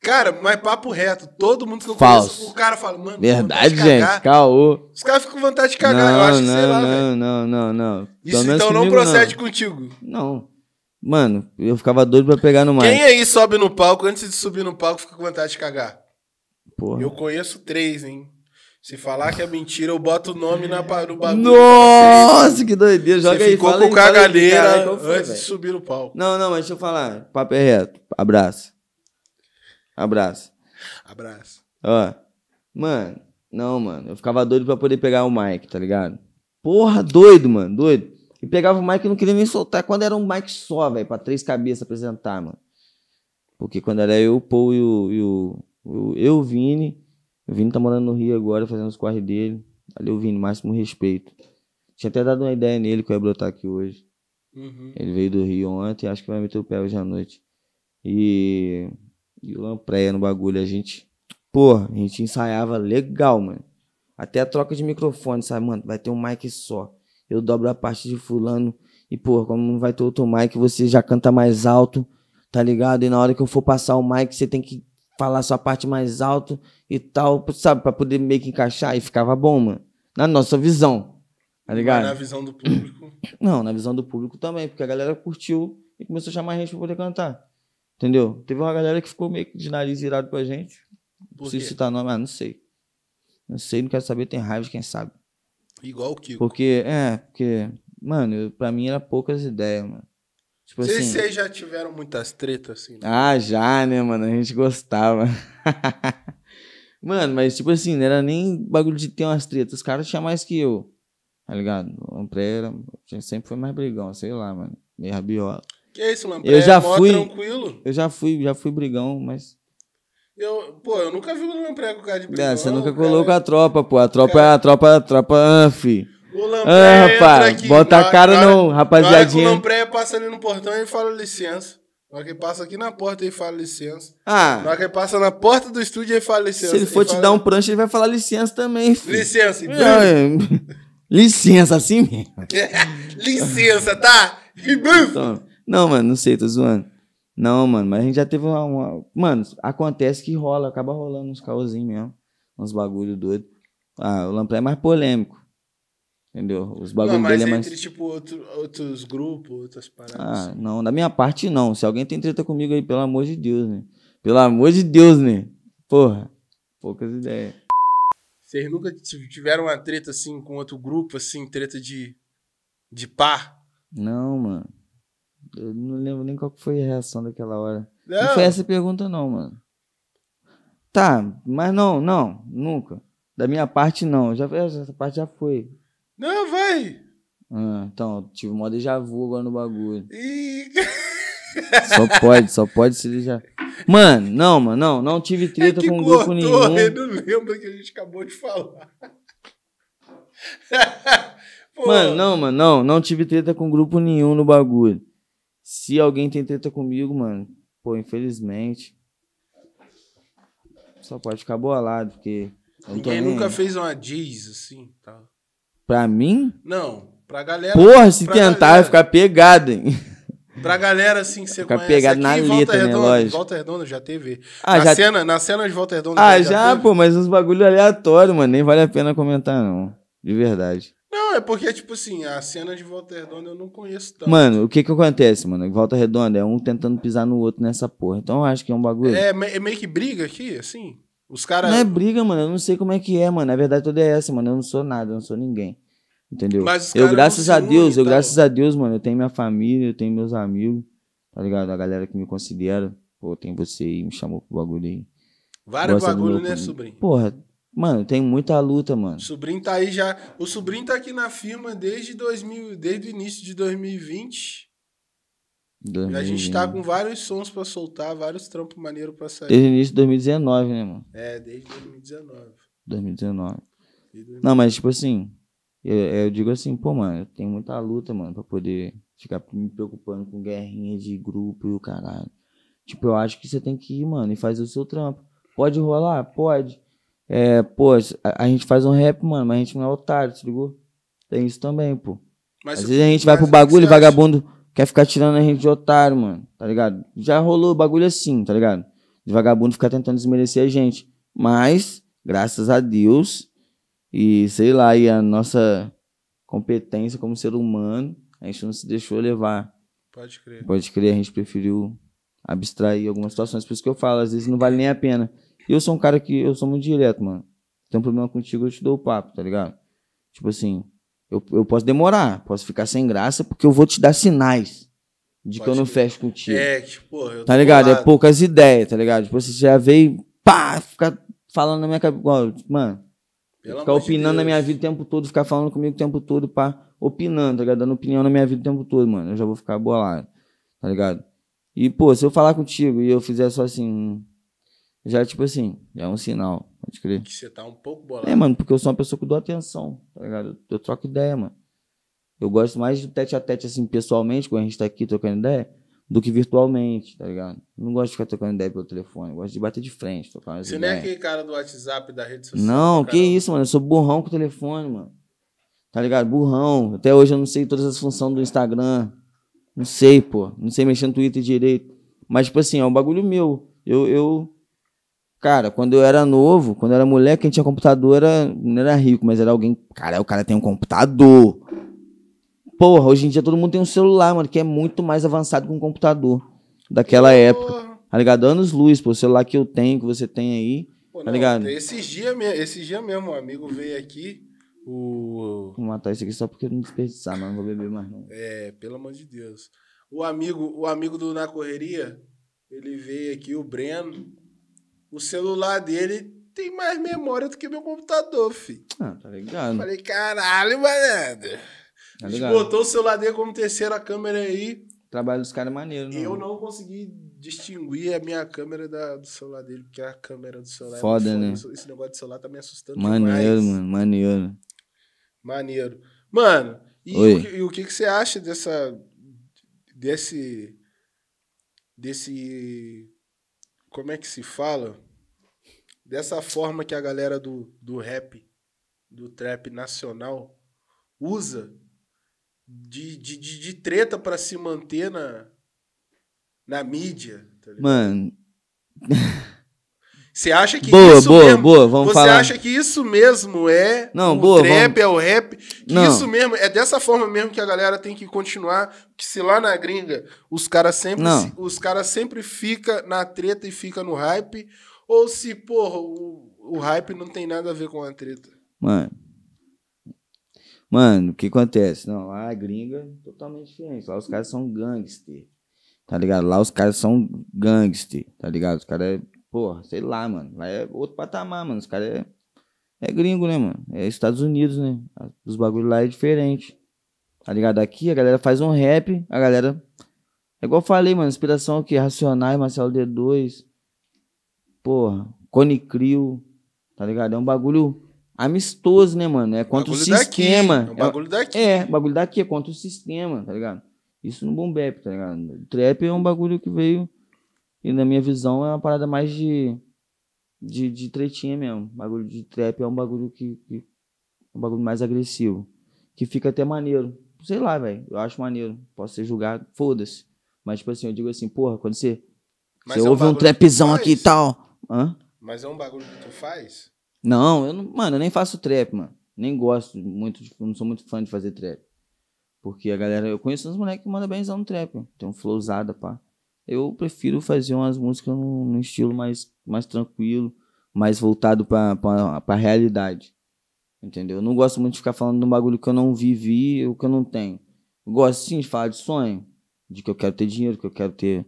Cara, mas papo reto, todo mundo que eu Falso. conheço, o cara fala, mano, Verdade, gente. Caô. Os caras ficam com vontade de cagar, eu não, acho que sei não, lá, não, velho. não, não, não. Isso Pelo menos então não comigo, procede contigo. Não. Mano, eu ficava doido pra pegar no mic. Quem aí sobe no palco, antes de subir no palco, fica com vontade de cagar? Porra. Eu conheço três, hein? Se falar que é mentira, eu boto o nome na, no bagulho. Nossa, que doideira. Você Joga aí, ficou fala com aí, fala aí, caganeira caralho, qual foi, antes de velho? subir no palco. Não, não, mas deixa eu falar. Papo é reto. Abraço. Abraço. Abraço. Ó. Mano, não, mano. Eu ficava doido pra poder pegar o mic, tá ligado? Porra, doido, mano. Doido. E pegava o mic e não queria nem soltar. Quando era um mic só, velho, pra três cabeças apresentar, mano. Porque quando era eu, o Paul e o. E o, o eu, o Vini. O Vini tá morando no Rio agora, fazendo os corre dele. Valeu, Vini, máximo respeito. Tinha até dado uma ideia nele que eu ia brotar aqui hoje. Uhum. Ele veio do Rio ontem, acho que vai meter o pé hoje à noite. E. E o Lampreia no bagulho, a gente. Porra, a gente ensaiava legal, mano. Até a troca de microfone, sabe, mano? Vai ter um mic só. Eu dobro a parte de fulano. E, porra, como não vai ter outro mic, você já canta mais alto, tá ligado? E na hora que eu for passar o mic, você tem que falar sua parte mais alto e tal, sabe? Pra poder meio que encaixar. E ficava bom, mano. Na nossa visão, tá ligado? Mas na visão do público. [CLEARS THROAT] Não, na visão do público também, porque a galera curtiu e começou a chamar a gente pra poder cantar. Entendeu? Teve uma galera que ficou meio que de nariz virado pra gente. Não preciso quê? citar nome, ah, não sei. Não sei, não quero saber, tem raiva de quem sabe. Igual o Kiko. Porque, é, porque, mano, pra mim era poucas ideias, mano. Tipo Vocês, assim. vocês já tiveram muitas tretas assim? né? Ah, já, né, mano? A gente gostava. [LAUGHS] mano, mas tipo assim, não era nem bagulho de ter umas tretas. Os caras tinham mais que eu. Tá ligado? O Lampré era. Sempre foi mais brigão, sei lá, mano. Meio rabiola. Que isso, Lampré? Eu já é fui- tranquilo. Eu já fui, já fui brigão, mas. Eu, pô, eu nunca vi o Lampré com cara de brigão. É, você nunca cara. com a tropa, pô. A tropa é a tropa, a tropa, ah, fi. O Lampré Ah, rapaz, aqui, bota na- a cara na Na hora que o rapaziadinha. Lampré passa ali no portão, ele fala licença. Na hora que ele passa aqui na porta, ele fala licença. Na Ah, hora que ele passa na porta do estúdio, ele fala licença. se ele for te fala, dar um prancha, ele vai falar licença também, fi. Licença. Não, é- [LAUGHS] Licença, assim mesmo. [LAUGHS] licença, tá? E! Então, não, mano, não sei, tô zoando. Não, mano, mas a gente já teve uma, uma- Mano, acontece que rola, acaba rolando uns caosinhos mesmo. Uns bagulho doido. Ah, o Lampré é mais polêmico. Entendeu? Os Não, bagulhos mas dele é mais. entre, tipo, outro- outros grupos, outras paradas. Ah, não, da minha parte não. Se alguém tem treta comigo aí, pelo amor de Deus, né? Pelo amor de Deus, né? Porra, poucas ideias. Vocês nunca tiveram uma treta assim com outro grupo, assim, treta de, de par? Não, mano. Eu não lembro nem qual foi a reação daquela hora. Não, Não, foi essa pergunta, não, mano. Tá, mas não, não, nunca. Da minha parte, não. Já, essa parte já foi. não, vai. Ah, então, tive um déjà vu agora no bagulho. Ih, [LAUGHS] Só pode, só pode se ele já. Mano, não, mano, não, não tive treta É com grupo cortou, nenhum. Eu não lembro que a gente acabou de falar. [LAUGHS] Mano, não, mano, não, não tive treta com grupo nenhum no bagulho. Se alguém tem treta comigo, mano, pô, infelizmente. Só pode ficar bolado, porque. Ninguém nunca aí. fez uma diz assim, tá? Pra mim? Não, pra galera. Porra, se tentar, galera. vai ficar pegado, hein? Pra galera assim que você Ficar conhece pegado aqui na em letra, Volta né, lógico. Volta Redonda já teve. Ah, na, já- cena, na cena de Volta Redonda Ah, já, teve? pô, mas uns bagulho aleatório, mano. Nem vale a pena comentar, não. De verdade. Não, é porque, tipo assim, a cena de Volta Redonda eu não conheço tanto. Mano, o que que acontece, mano? Volta redonda é um tentando pisar no outro nessa porra. Então eu acho que é um bagulho. É, é meio que briga aqui, assim? Os caras... Não é briga, mano. Eu não sei como é que é, mano. A verdade toda é essa, mano. Eu não sou nada, eu não sou ninguém. Entendeu? Mas Eu, caras graças a Deus, eu, tal. graças a Deus, mano, eu tenho minha família, eu tenho meus amigos, tá ligado? A galera que me considera. Pô, tem você aí, me chamou pro bagulho aí. Vários bagulho, né, sobrinho? Porra, mano, tem muita luta, mano. O sobrinho tá aí já... O sobrinho tá aqui na firma desde 2000, desde o início de 2020. E a gente tá com vários sons pra soltar, vários trampos maneiros pra sair. Desde o início de 2019, né, mano? É, desde 2019. 2019. Desde Não, mas tipo assim, eu, eu digo assim, pô, mano, tem muita luta, mano, pra poder ficar me preocupando com guerrinha de grupo e o caralho. Tipo, eu acho que você tem que ir, mano, e fazer o seu trampo. Pode rolar? Pode. É, pô, a, a gente faz um rap, mano, mas a gente não é otário, se ligou? Tem isso também, pô. Mas Às vezes a gente vai pro bagulho e vagabundo quer ficar tirando a gente de otário, mano, tá ligado? Já rolou bagulho assim, tá ligado? De vagabundo ficar tentando desmerecer a gente. Mas, graças a Deus, e sei lá, e a nossa competência como ser humano, a gente não se deixou levar. Pode crer. Pode crer, a gente preferiu abstrair algumas situações. Por isso que eu falo, às vezes não vale nem a pena. Eu sou um cara que, eu sou muito direto, mano. Tem um problema contigo, eu te dou o papo, tá ligado? Tipo assim, eu, eu posso demorar, posso ficar sem graça, porque eu vou te dar sinais de que Pode eu não fecho contigo. É, que, pô, eu Tá ligado? É poucas ideias, tá ligado? Tipo, você já veio, pá, ficar falando na minha cabeça. Mano, Pelo ficar de opinando na minha vida o tempo todo, ficar falando comigo o tempo todo, pá, opinando, tá ligado? Dando opinião na minha vida o tempo todo, mano. Eu já vou ficar bolado, tá ligado? E, pô, se eu falar contigo e eu fizer só assim, já, tipo assim, já é um sinal, pode crer. Que você tá um pouco bolado. É, mano, porque eu sou uma pessoa que dou atenção, tá ligado? Eu, eu troco ideia, mano. Eu gosto mais do tete a tete, assim, pessoalmente, quando a gente tá aqui trocando ideia, do que virtualmente, tá ligado? Não gosto de ficar trocando ideia pelo telefone, gosto de bater de frente, trocar umas Você não é aquele cara do WhatsApp, da rede social? Não, que isso, mano. Eu sou burrão com o telefone, mano. Tá ligado? Burrão. Até hoje eu não sei todas as funções do Instagram. Não sei, pô. Não sei mexer no Twitter direito. Mas, tipo assim, é um bagulho meu. Eu, eu. Cara, quando eu era novo, quando eu era moleque, quem tinha computador era, não era rico, mas era alguém. Cara, o cara tem um computador. Porra, hoje em dia todo mundo tem um celular, mano, que é muito mais avançado que um computador. Daquela época. Porra. Tá ligado? Anos luz, pô. O celular que eu tenho, que você tem aí. Pô, Tá não, ligado? Esses dias mesmo, esses dias mesmo, um amigo veio aqui, o... Vou matar isso aqui só porque eu não desperdiçar, mas não vou beber mais não. É, pelo amor de Deus. O amigo, o amigo do Na Correria, ele veio aqui, o Breno, o celular dele tem mais memória do que meu computador, filho. Ah, tá ligado. Falei, caralho, malandro. Tá A gente ligado. botou o celular dele como terceira câmera aí. Trabalho dos caras é maneiro, né? Eu não consegui distinguir a minha câmera da, do celular dele, porque a câmera do celular Foda, é né? muito foda. Esse negócio de celular tá me assustando Maneiro, demais. mano, maneiro. Maneiro. Mano, e, Oi. o, e o que, que você acha dessa. desse. desse. Como é que se fala? Dessa forma que a galera do, do rap, do trap nacional, usa de, de, de, de treta pra se manter na, na mídia. tá? Mano, [LAUGHS] Você acha que boa, isso boa, mesmo, boa, vamos você falar. acha que isso mesmo é Não, o boa, trap, é o rap? Que Não. isso mesmo, é dessa forma mesmo que a galera tem que continuar, que se lá na gringa os caras sempre, se- os cara sempre fica na treta e fica no hype, ou se, porra, o, o hype não tem nada a ver com a treta. Mano. Mano, o que acontece? Não, lá a gringa é totalmente diferente. Lá os caras são gangster. Tá ligado? Lá os caras são gangster. Tá ligado? Os caras é. Porra, sei lá, mano. Lá é outro patamar, mano. Os caras é. É gringo, né, mano? É Estados Unidos, né? Os bagulhos lá é diferente. Tá ligado? Aqui a galera faz um rap, a galera. É igual eu falei, mano. Inspiração aqui, Racionais, Marcelo D2. Porra, Cone Crew. Tá ligado? É um bagulho amistoso, né, mano? É contra o Bagulho sistema. Daqui, é um bagulho daqui. É, é, bagulho daqui é contra o sistema, tá ligado? Isso no boom bap, tá ligado? O trap é um bagulho que veio, e na minha visão é uma parada mais de, de, de tretinha mesmo. Bagulho de trap é um bagulho que, que um bagulho mais agressivo, que fica até maneiro. Sei lá, velho, eu acho maneiro. Posso ser julgado, foda-se. Mas, tipo assim, eu digo assim, porra, quando você, Mas você é ouve um que tu trapzão aqui e tal. Hã? Mas é um bagulho que tu faz? Não, eu não, mano, eu nem faço trap, mano. Nem gosto muito, de, não sou muito fã de fazer trap. Porque a galera, eu conheço uns moleques que mandam benzão no trap, mano. tem um flowzada, pá. Eu prefiro fazer umas músicas num, estilo mais, mais tranquilo, mais voltado pra, pra realidade. Entendeu? Eu não gosto muito de ficar falando de um bagulho que eu não vivi ou que eu não tenho. Eu gosto sim de falar de sonho, de que eu quero ter dinheiro, que eu quero ter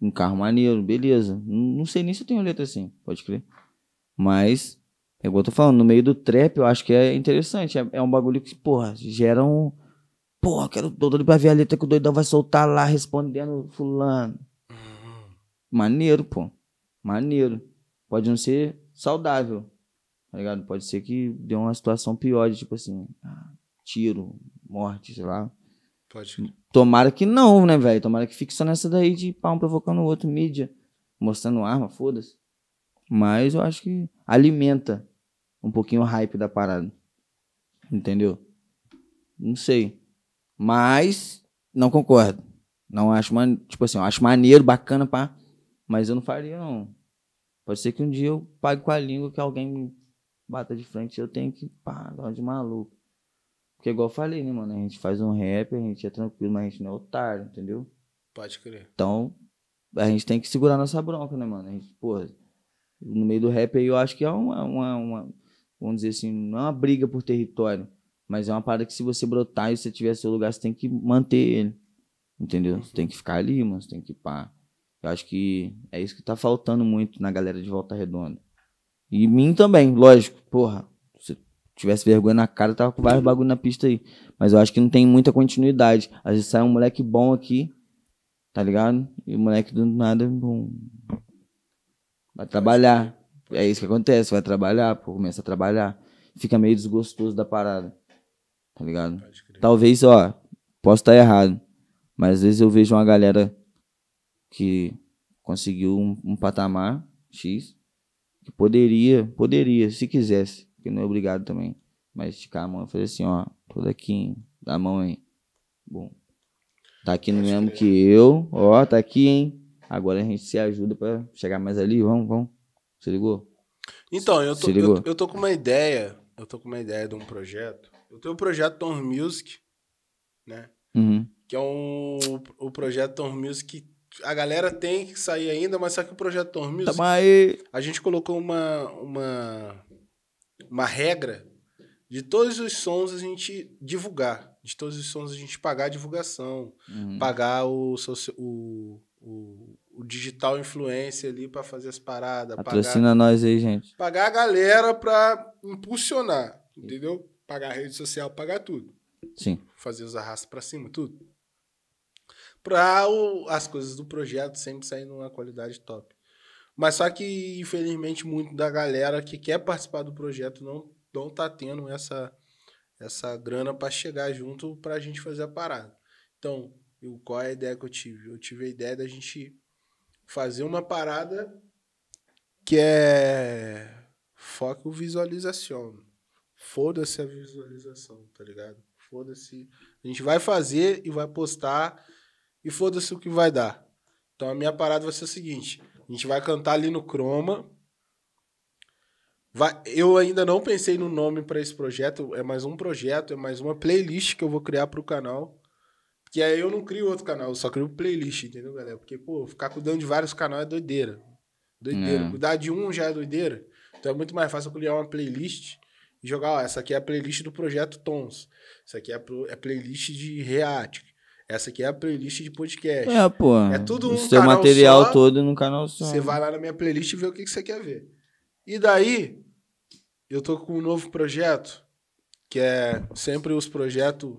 um carro maneiro, beleza. Não sei nem se eu tenho letra assim, pode crer. Mas, é igual eu tô falando, no meio do trap eu acho que é interessante. É, é um bagulho que, porra, gera um. Porra, quero doido pra ver a letra que o doidão vai soltar lá respondendo fulano. Maneiro, pô. Maneiro. Pode não ser saudável. Tá ligado? Pode ser que dê uma situação pior, de tipo assim, ah, tiro, morte, sei lá. Pode. Tomara que não, né, velho? Tomara que fique só nessa daí de pá, um provocando o outro, mídia, mostrando arma, foda-se. Mas eu acho que alimenta um pouquinho o hype da parada. Entendeu? Não sei. Mas não concordo. Não acho, man... tipo assim, eu acho maneiro, bacana, pá. Mas eu não faria, não. Pode ser que um dia eu pague com a língua que alguém me bata de frente e eu tenho que, pá, dar de maluco. Porque igual eu falei, né, mano? A gente faz um rap, a gente é tranquilo, mas a gente não é otário, entendeu? Pode crer. Então, a gente tem que segurar nossa bronca, né, mano? A gente, pô, no meio do rap aí eu acho que é uma, uma, uma- vamos dizer assim, não é uma briga por território, mas é uma parada que se você brotar e você tiver seu lugar, você tem que manter ele, entendeu? Você tem que ficar ali, mano, você tem que pá. Eu acho que é isso que tá faltando muito na galera de Volta Redonda. E mim também, lógico, porra, se tivesse vergonha na cara, tava com vários bagulho na pista aí. Mas eu acho que não tem muita continuidade. Às vezes sai um moleque bom aqui, tá ligado? E o moleque do nada, bom, vai trabalhar. É isso que acontece, vai trabalhar, pô, começa a trabalhar. Fica meio desgostoso da parada, tá ligado? Talvez, ó, posso estar errado, mas às vezes eu vejo uma galera que conseguiu um, um patamar X, que poderia, poderia, se quisesse, que não é obrigado também, mas esticar a mão e fazer assim, ó, tô daqui, dá a mão aí. Bom. Tá aqui no mesmo que eu, ó, tá aqui, hein? Agora a gente se ajuda pra chegar mais ali, vamos, vamos. Se ligou? Então, eu tô, eu, eu tô com uma ideia. Eu tô com uma ideia de um projeto. Eu tenho o projeto Tom Music, né? Uhum. Que é um, o projeto Tom Music. que A galera tem que sair ainda, mas só que o projeto Tom Music. Tamo aí. a gente colocou uma, uma, uma regra de todos os sons a gente divulgar. De todos os sons a gente pagar a divulgação. Uhum. Pagar o, o, o, o digital influencer ali pra fazer as paradas. Pagar, Patrocina nós aí, gente. pagar a galera pra impulsionar. Entendeu? Pagar a rede social, pagar tudo. Sim. Fazer os arrastos pra cima, tudo. Pra o- as coisas do projeto sempre sair numa qualidade top. Mas só que, infelizmente, muito da galera que quer participar do projeto não, não tá tendo essa, essa grana pra chegar junto pra gente fazer a parada. Então, eu- qual é a ideia que eu tive? Eu tive a ideia da gente fazer uma parada que é foco visualização. Foda-se a visualização, tá ligado? Foda-se. A gente vai fazer e vai postar e foda-se o que vai dar. Então a minha parada vai ser o seguinte: a gente vai cantar ali no Chroma. Vai, eu ainda não pensei no nome pra esse projeto. É mais um projeto, é mais uma playlist que eu vou criar pro canal. Que aí eu não crio outro canal, eu só crio playlist, entendeu, galera? Porque, pô, ficar cuidando de vários canais é doideira. Doideira. É. Cuidar de um já é doideira. Então é muito mais fácil eu criar uma playlist e jogar, ó, essa aqui é a playlist do projeto Tons. Essa aqui é a, pro- é a playlist de React. Essa aqui é a playlist de podcast. É, pô. É tudo O um seu material só. todo no canal só. Você vai lá na minha playlist e vê o que, que você quer ver. E daí, eu tô com um novo projeto, que é sempre os projetos.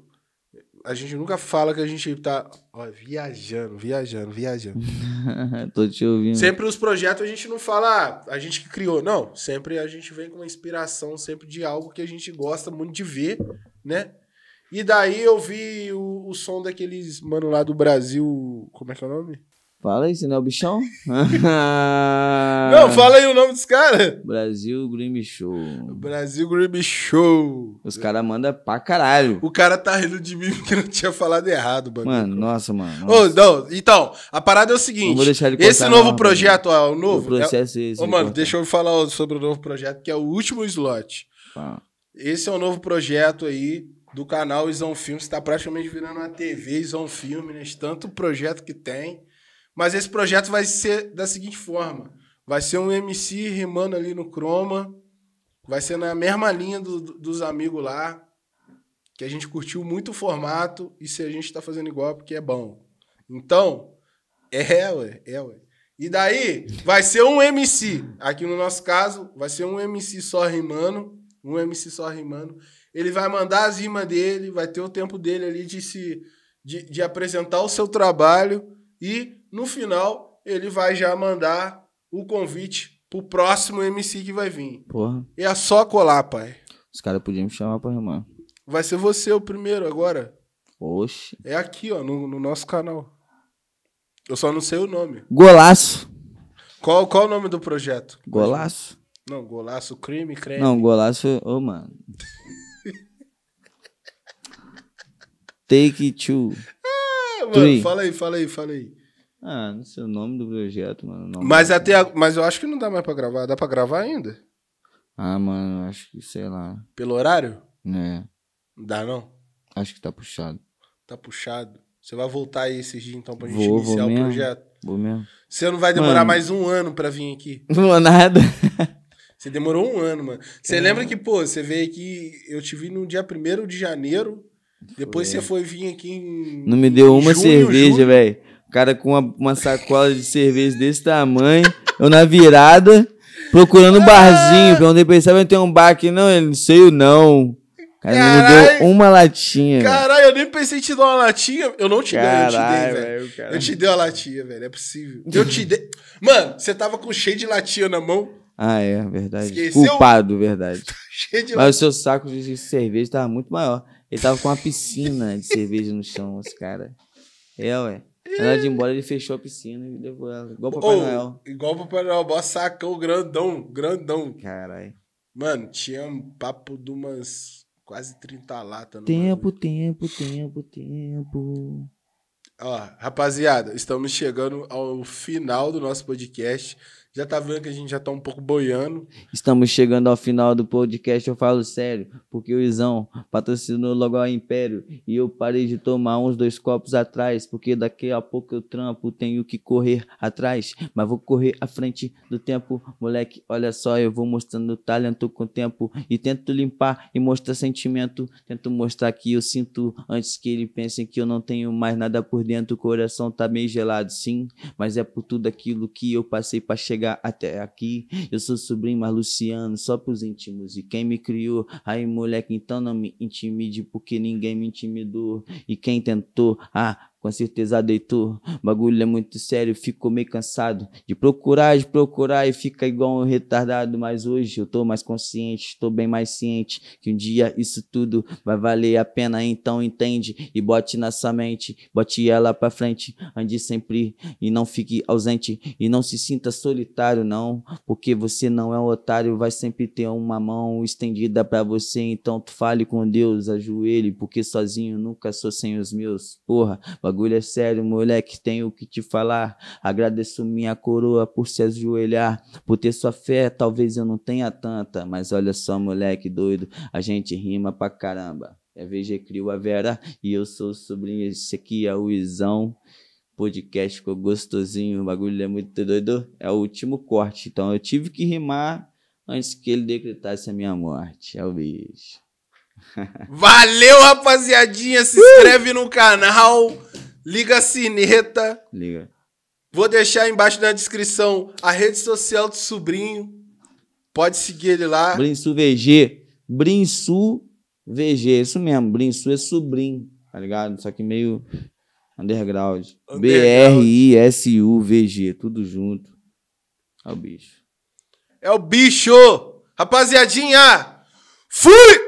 A gente nunca fala que a gente tá ó, viajando, viajando, viajando. [LAUGHS] Tô te ouvindo. Sempre os projetos a gente não fala, ah, a gente que criou. Não, sempre a gente vem com uma inspiração sempre de algo que a gente gosta muito de ver, né? E daí eu vi o, o som daqueles mano lá do Brasil. Como é que é o nome? Fala aí, você não é o bichão? [LAUGHS] Não, fala aí o nome dos caras. Brasil Grim Show. Brasil Grim Show. Os caras mandam pra caralho. O cara tá rindo de mim porque não tinha falado errado, mano. Mano, nossa, mano. Ô, não, então, a parada é o Não seguinte. vou deixar ele Esse cortar, novo não, projeto, ó, o O novo. é- processo é esse. Ô, mano, corta. deixa eu falar sobre o novo projeto, que é o último slot. Fala. Esse é o novo projeto aí do canal Isão Filmes. Tá praticamente virando uma TV Isão Filmes, né? Tanto projeto que tem. Mas esse projeto vai ser da seguinte forma: vai ser um MC rimando ali no Chroma. Vai ser na mesma linha do- do- dos amigos lá. Que a gente curtiu muito o formato. E se a gente tá fazendo igual, é porque é bom. Então, é, ué, é, ué. E daí, vai ser um MC. Aqui no nosso caso, vai ser um MC só rimando. Um MC só rimando. Ele vai mandar as rimas dele, vai ter o tempo dele ali de se de, de apresentar o seu trabalho e no final ele vai já mandar o convite pro próximo MC que vai vir. Porra. E é só colar, pai. Os caras podiam me chamar pra rimar. Vai ser você o primeiro agora. Oxe. É aqui, ó, no, no nosso canal. Eu só não sei o nome. Golaço. Qual, qual o nome do projeto? Golaço? Não, golaço, crime, creme. Não, golaço. Ô, mano. [LAUGHS] Take two. É, mano, Three. fala aí, fala aí, fala aí. Ah, não sei o nome do projeto, mano. Mas até a- mas eu acho que não dá mais pra gravar. Dá pra gravar ainda? Ah, mano, acho que, sei lá. Pelo horário? Né? Não dá não. Acho que tá puxado. Tá puxado. Você vai voltar aí esses dias então pra gente Vou, vou iniciar o mesmo. projeto. Vou mesmo. Você não vai demorar Mano. mais um ano pra vir aqui. [LAUGHS] Não é nada. [LAUGHS] Você demorou um ano, mano. Você lembra que, pô, você veio aqui, eu te vi no dia 1 de janeiro. Depois Foi. você foi vir aqui em. Não me deu uma junho, cerveja, velho. O cara com uma, uma sacola de cerveja desse tamanho. Eu na virada, procurando um barzinho. Perguntei pra ele, sabe onde tem um bar aqui? Não, ele não sei o não. O cara me deu uma latinha. Caralho, eu nem pensei em te dar uma latinha. Eu não te dei, eu te dei, velho. Eu te dei uma latinha, velho. É possível. Eu te dei. [LAUGHS] Mano, você tava com cheio de latinha na mão. Ah, é, verdade. Esqueceu? Culpado, verdade. [LAUGHS] Cheio de Mas o seu saco de cerveja tava muito maior. Ele tava com uma piscina de cerveja no chão, esse cara. É, ué. Ela de embora, ele fechou a piscina e levou ela. Igual o Papai Ô, Noel. Igual o Papai Noel, mó sacão grandão, grandão. Caralho. Mano, tinha um papo de umas quase 30 latas. Tempo, tempo, tempo, tempo. Ó, rapaziada, estamos chegando ao final do nosso podcast. Já tá vendo que a gente já tá um pouco boiando. Estamos chegando ao final do podcast, eu falo sério, porque o Izão patrocinou logo ao Império e eu parei de tomar uns dois copos atrás, porque daqui a pouco eu trampo, tenho que correr atrás, mas vou correr à frente do tempo, moleque. Olha só, eu vou mostrando talento com o tempo e tento limpar e mostrar sentimento, tento mostrar que eu sinto antes que ele pensem que eu não tenho mais nada por dentro, o coração tá meio gelado, sim, mas é por tudo aquilo que eu passei pra chegar até aqui. Eu sou sobrinho, mas Luciano, só pros íntimos. E quem me criou, aí moleque, então não me intimide, porque ninguém me intimidou. E quem tentou, ah, com certeza deitou. Bagulho é muito sério, ficou meio cansado de procurar, de procurar e fica igual um retardado. Mas hoje eu tô mais consciente, estou bem mais ciente que um dia isso tudo vai valer a pena. Então entende e bote na sua mente, bote ela pra frente, ande sempre e não fique ausente e não se sinta solitário, não, porque você não é um otário, vai sempre ter uma mão estendida pra você. Então tu fale com Deus, ajoelhe, porque sozinho nunca sou sem os meus. Porra, bagulho é sério, moleque, tenho que te falar. Agradeço minha coroa por se ajoelhar, por ter sua fé, talvez eu não tenha tanta, mas olha só, moleque doido, a gente rima pra caramba. É VG Crio a Vera e eu sou o sobrinho, esse aqui é o Izão. Podcast ficou gostosinho, o bagulho é muito doido. É o último corte, então eu tive que rimar antes que ele decretasse a minha morte. É o bicho. [LAUGHS] Valeu, rapaziadinha. Se inscreve no canal. Liga a sineta. Liga. Vou deixar embaixo na descrição a rede social do sobrinho. Pode seguir ele lá. Brinsu VG. Brinsu VG. Isso mesmo. Brinsu é sobrinho, tá ligado? Só que meio underground. Underground. B-R-I-S-U-V-G. Tudo junto. É o bicho. É o bicho. Rapaziadinha. Fui!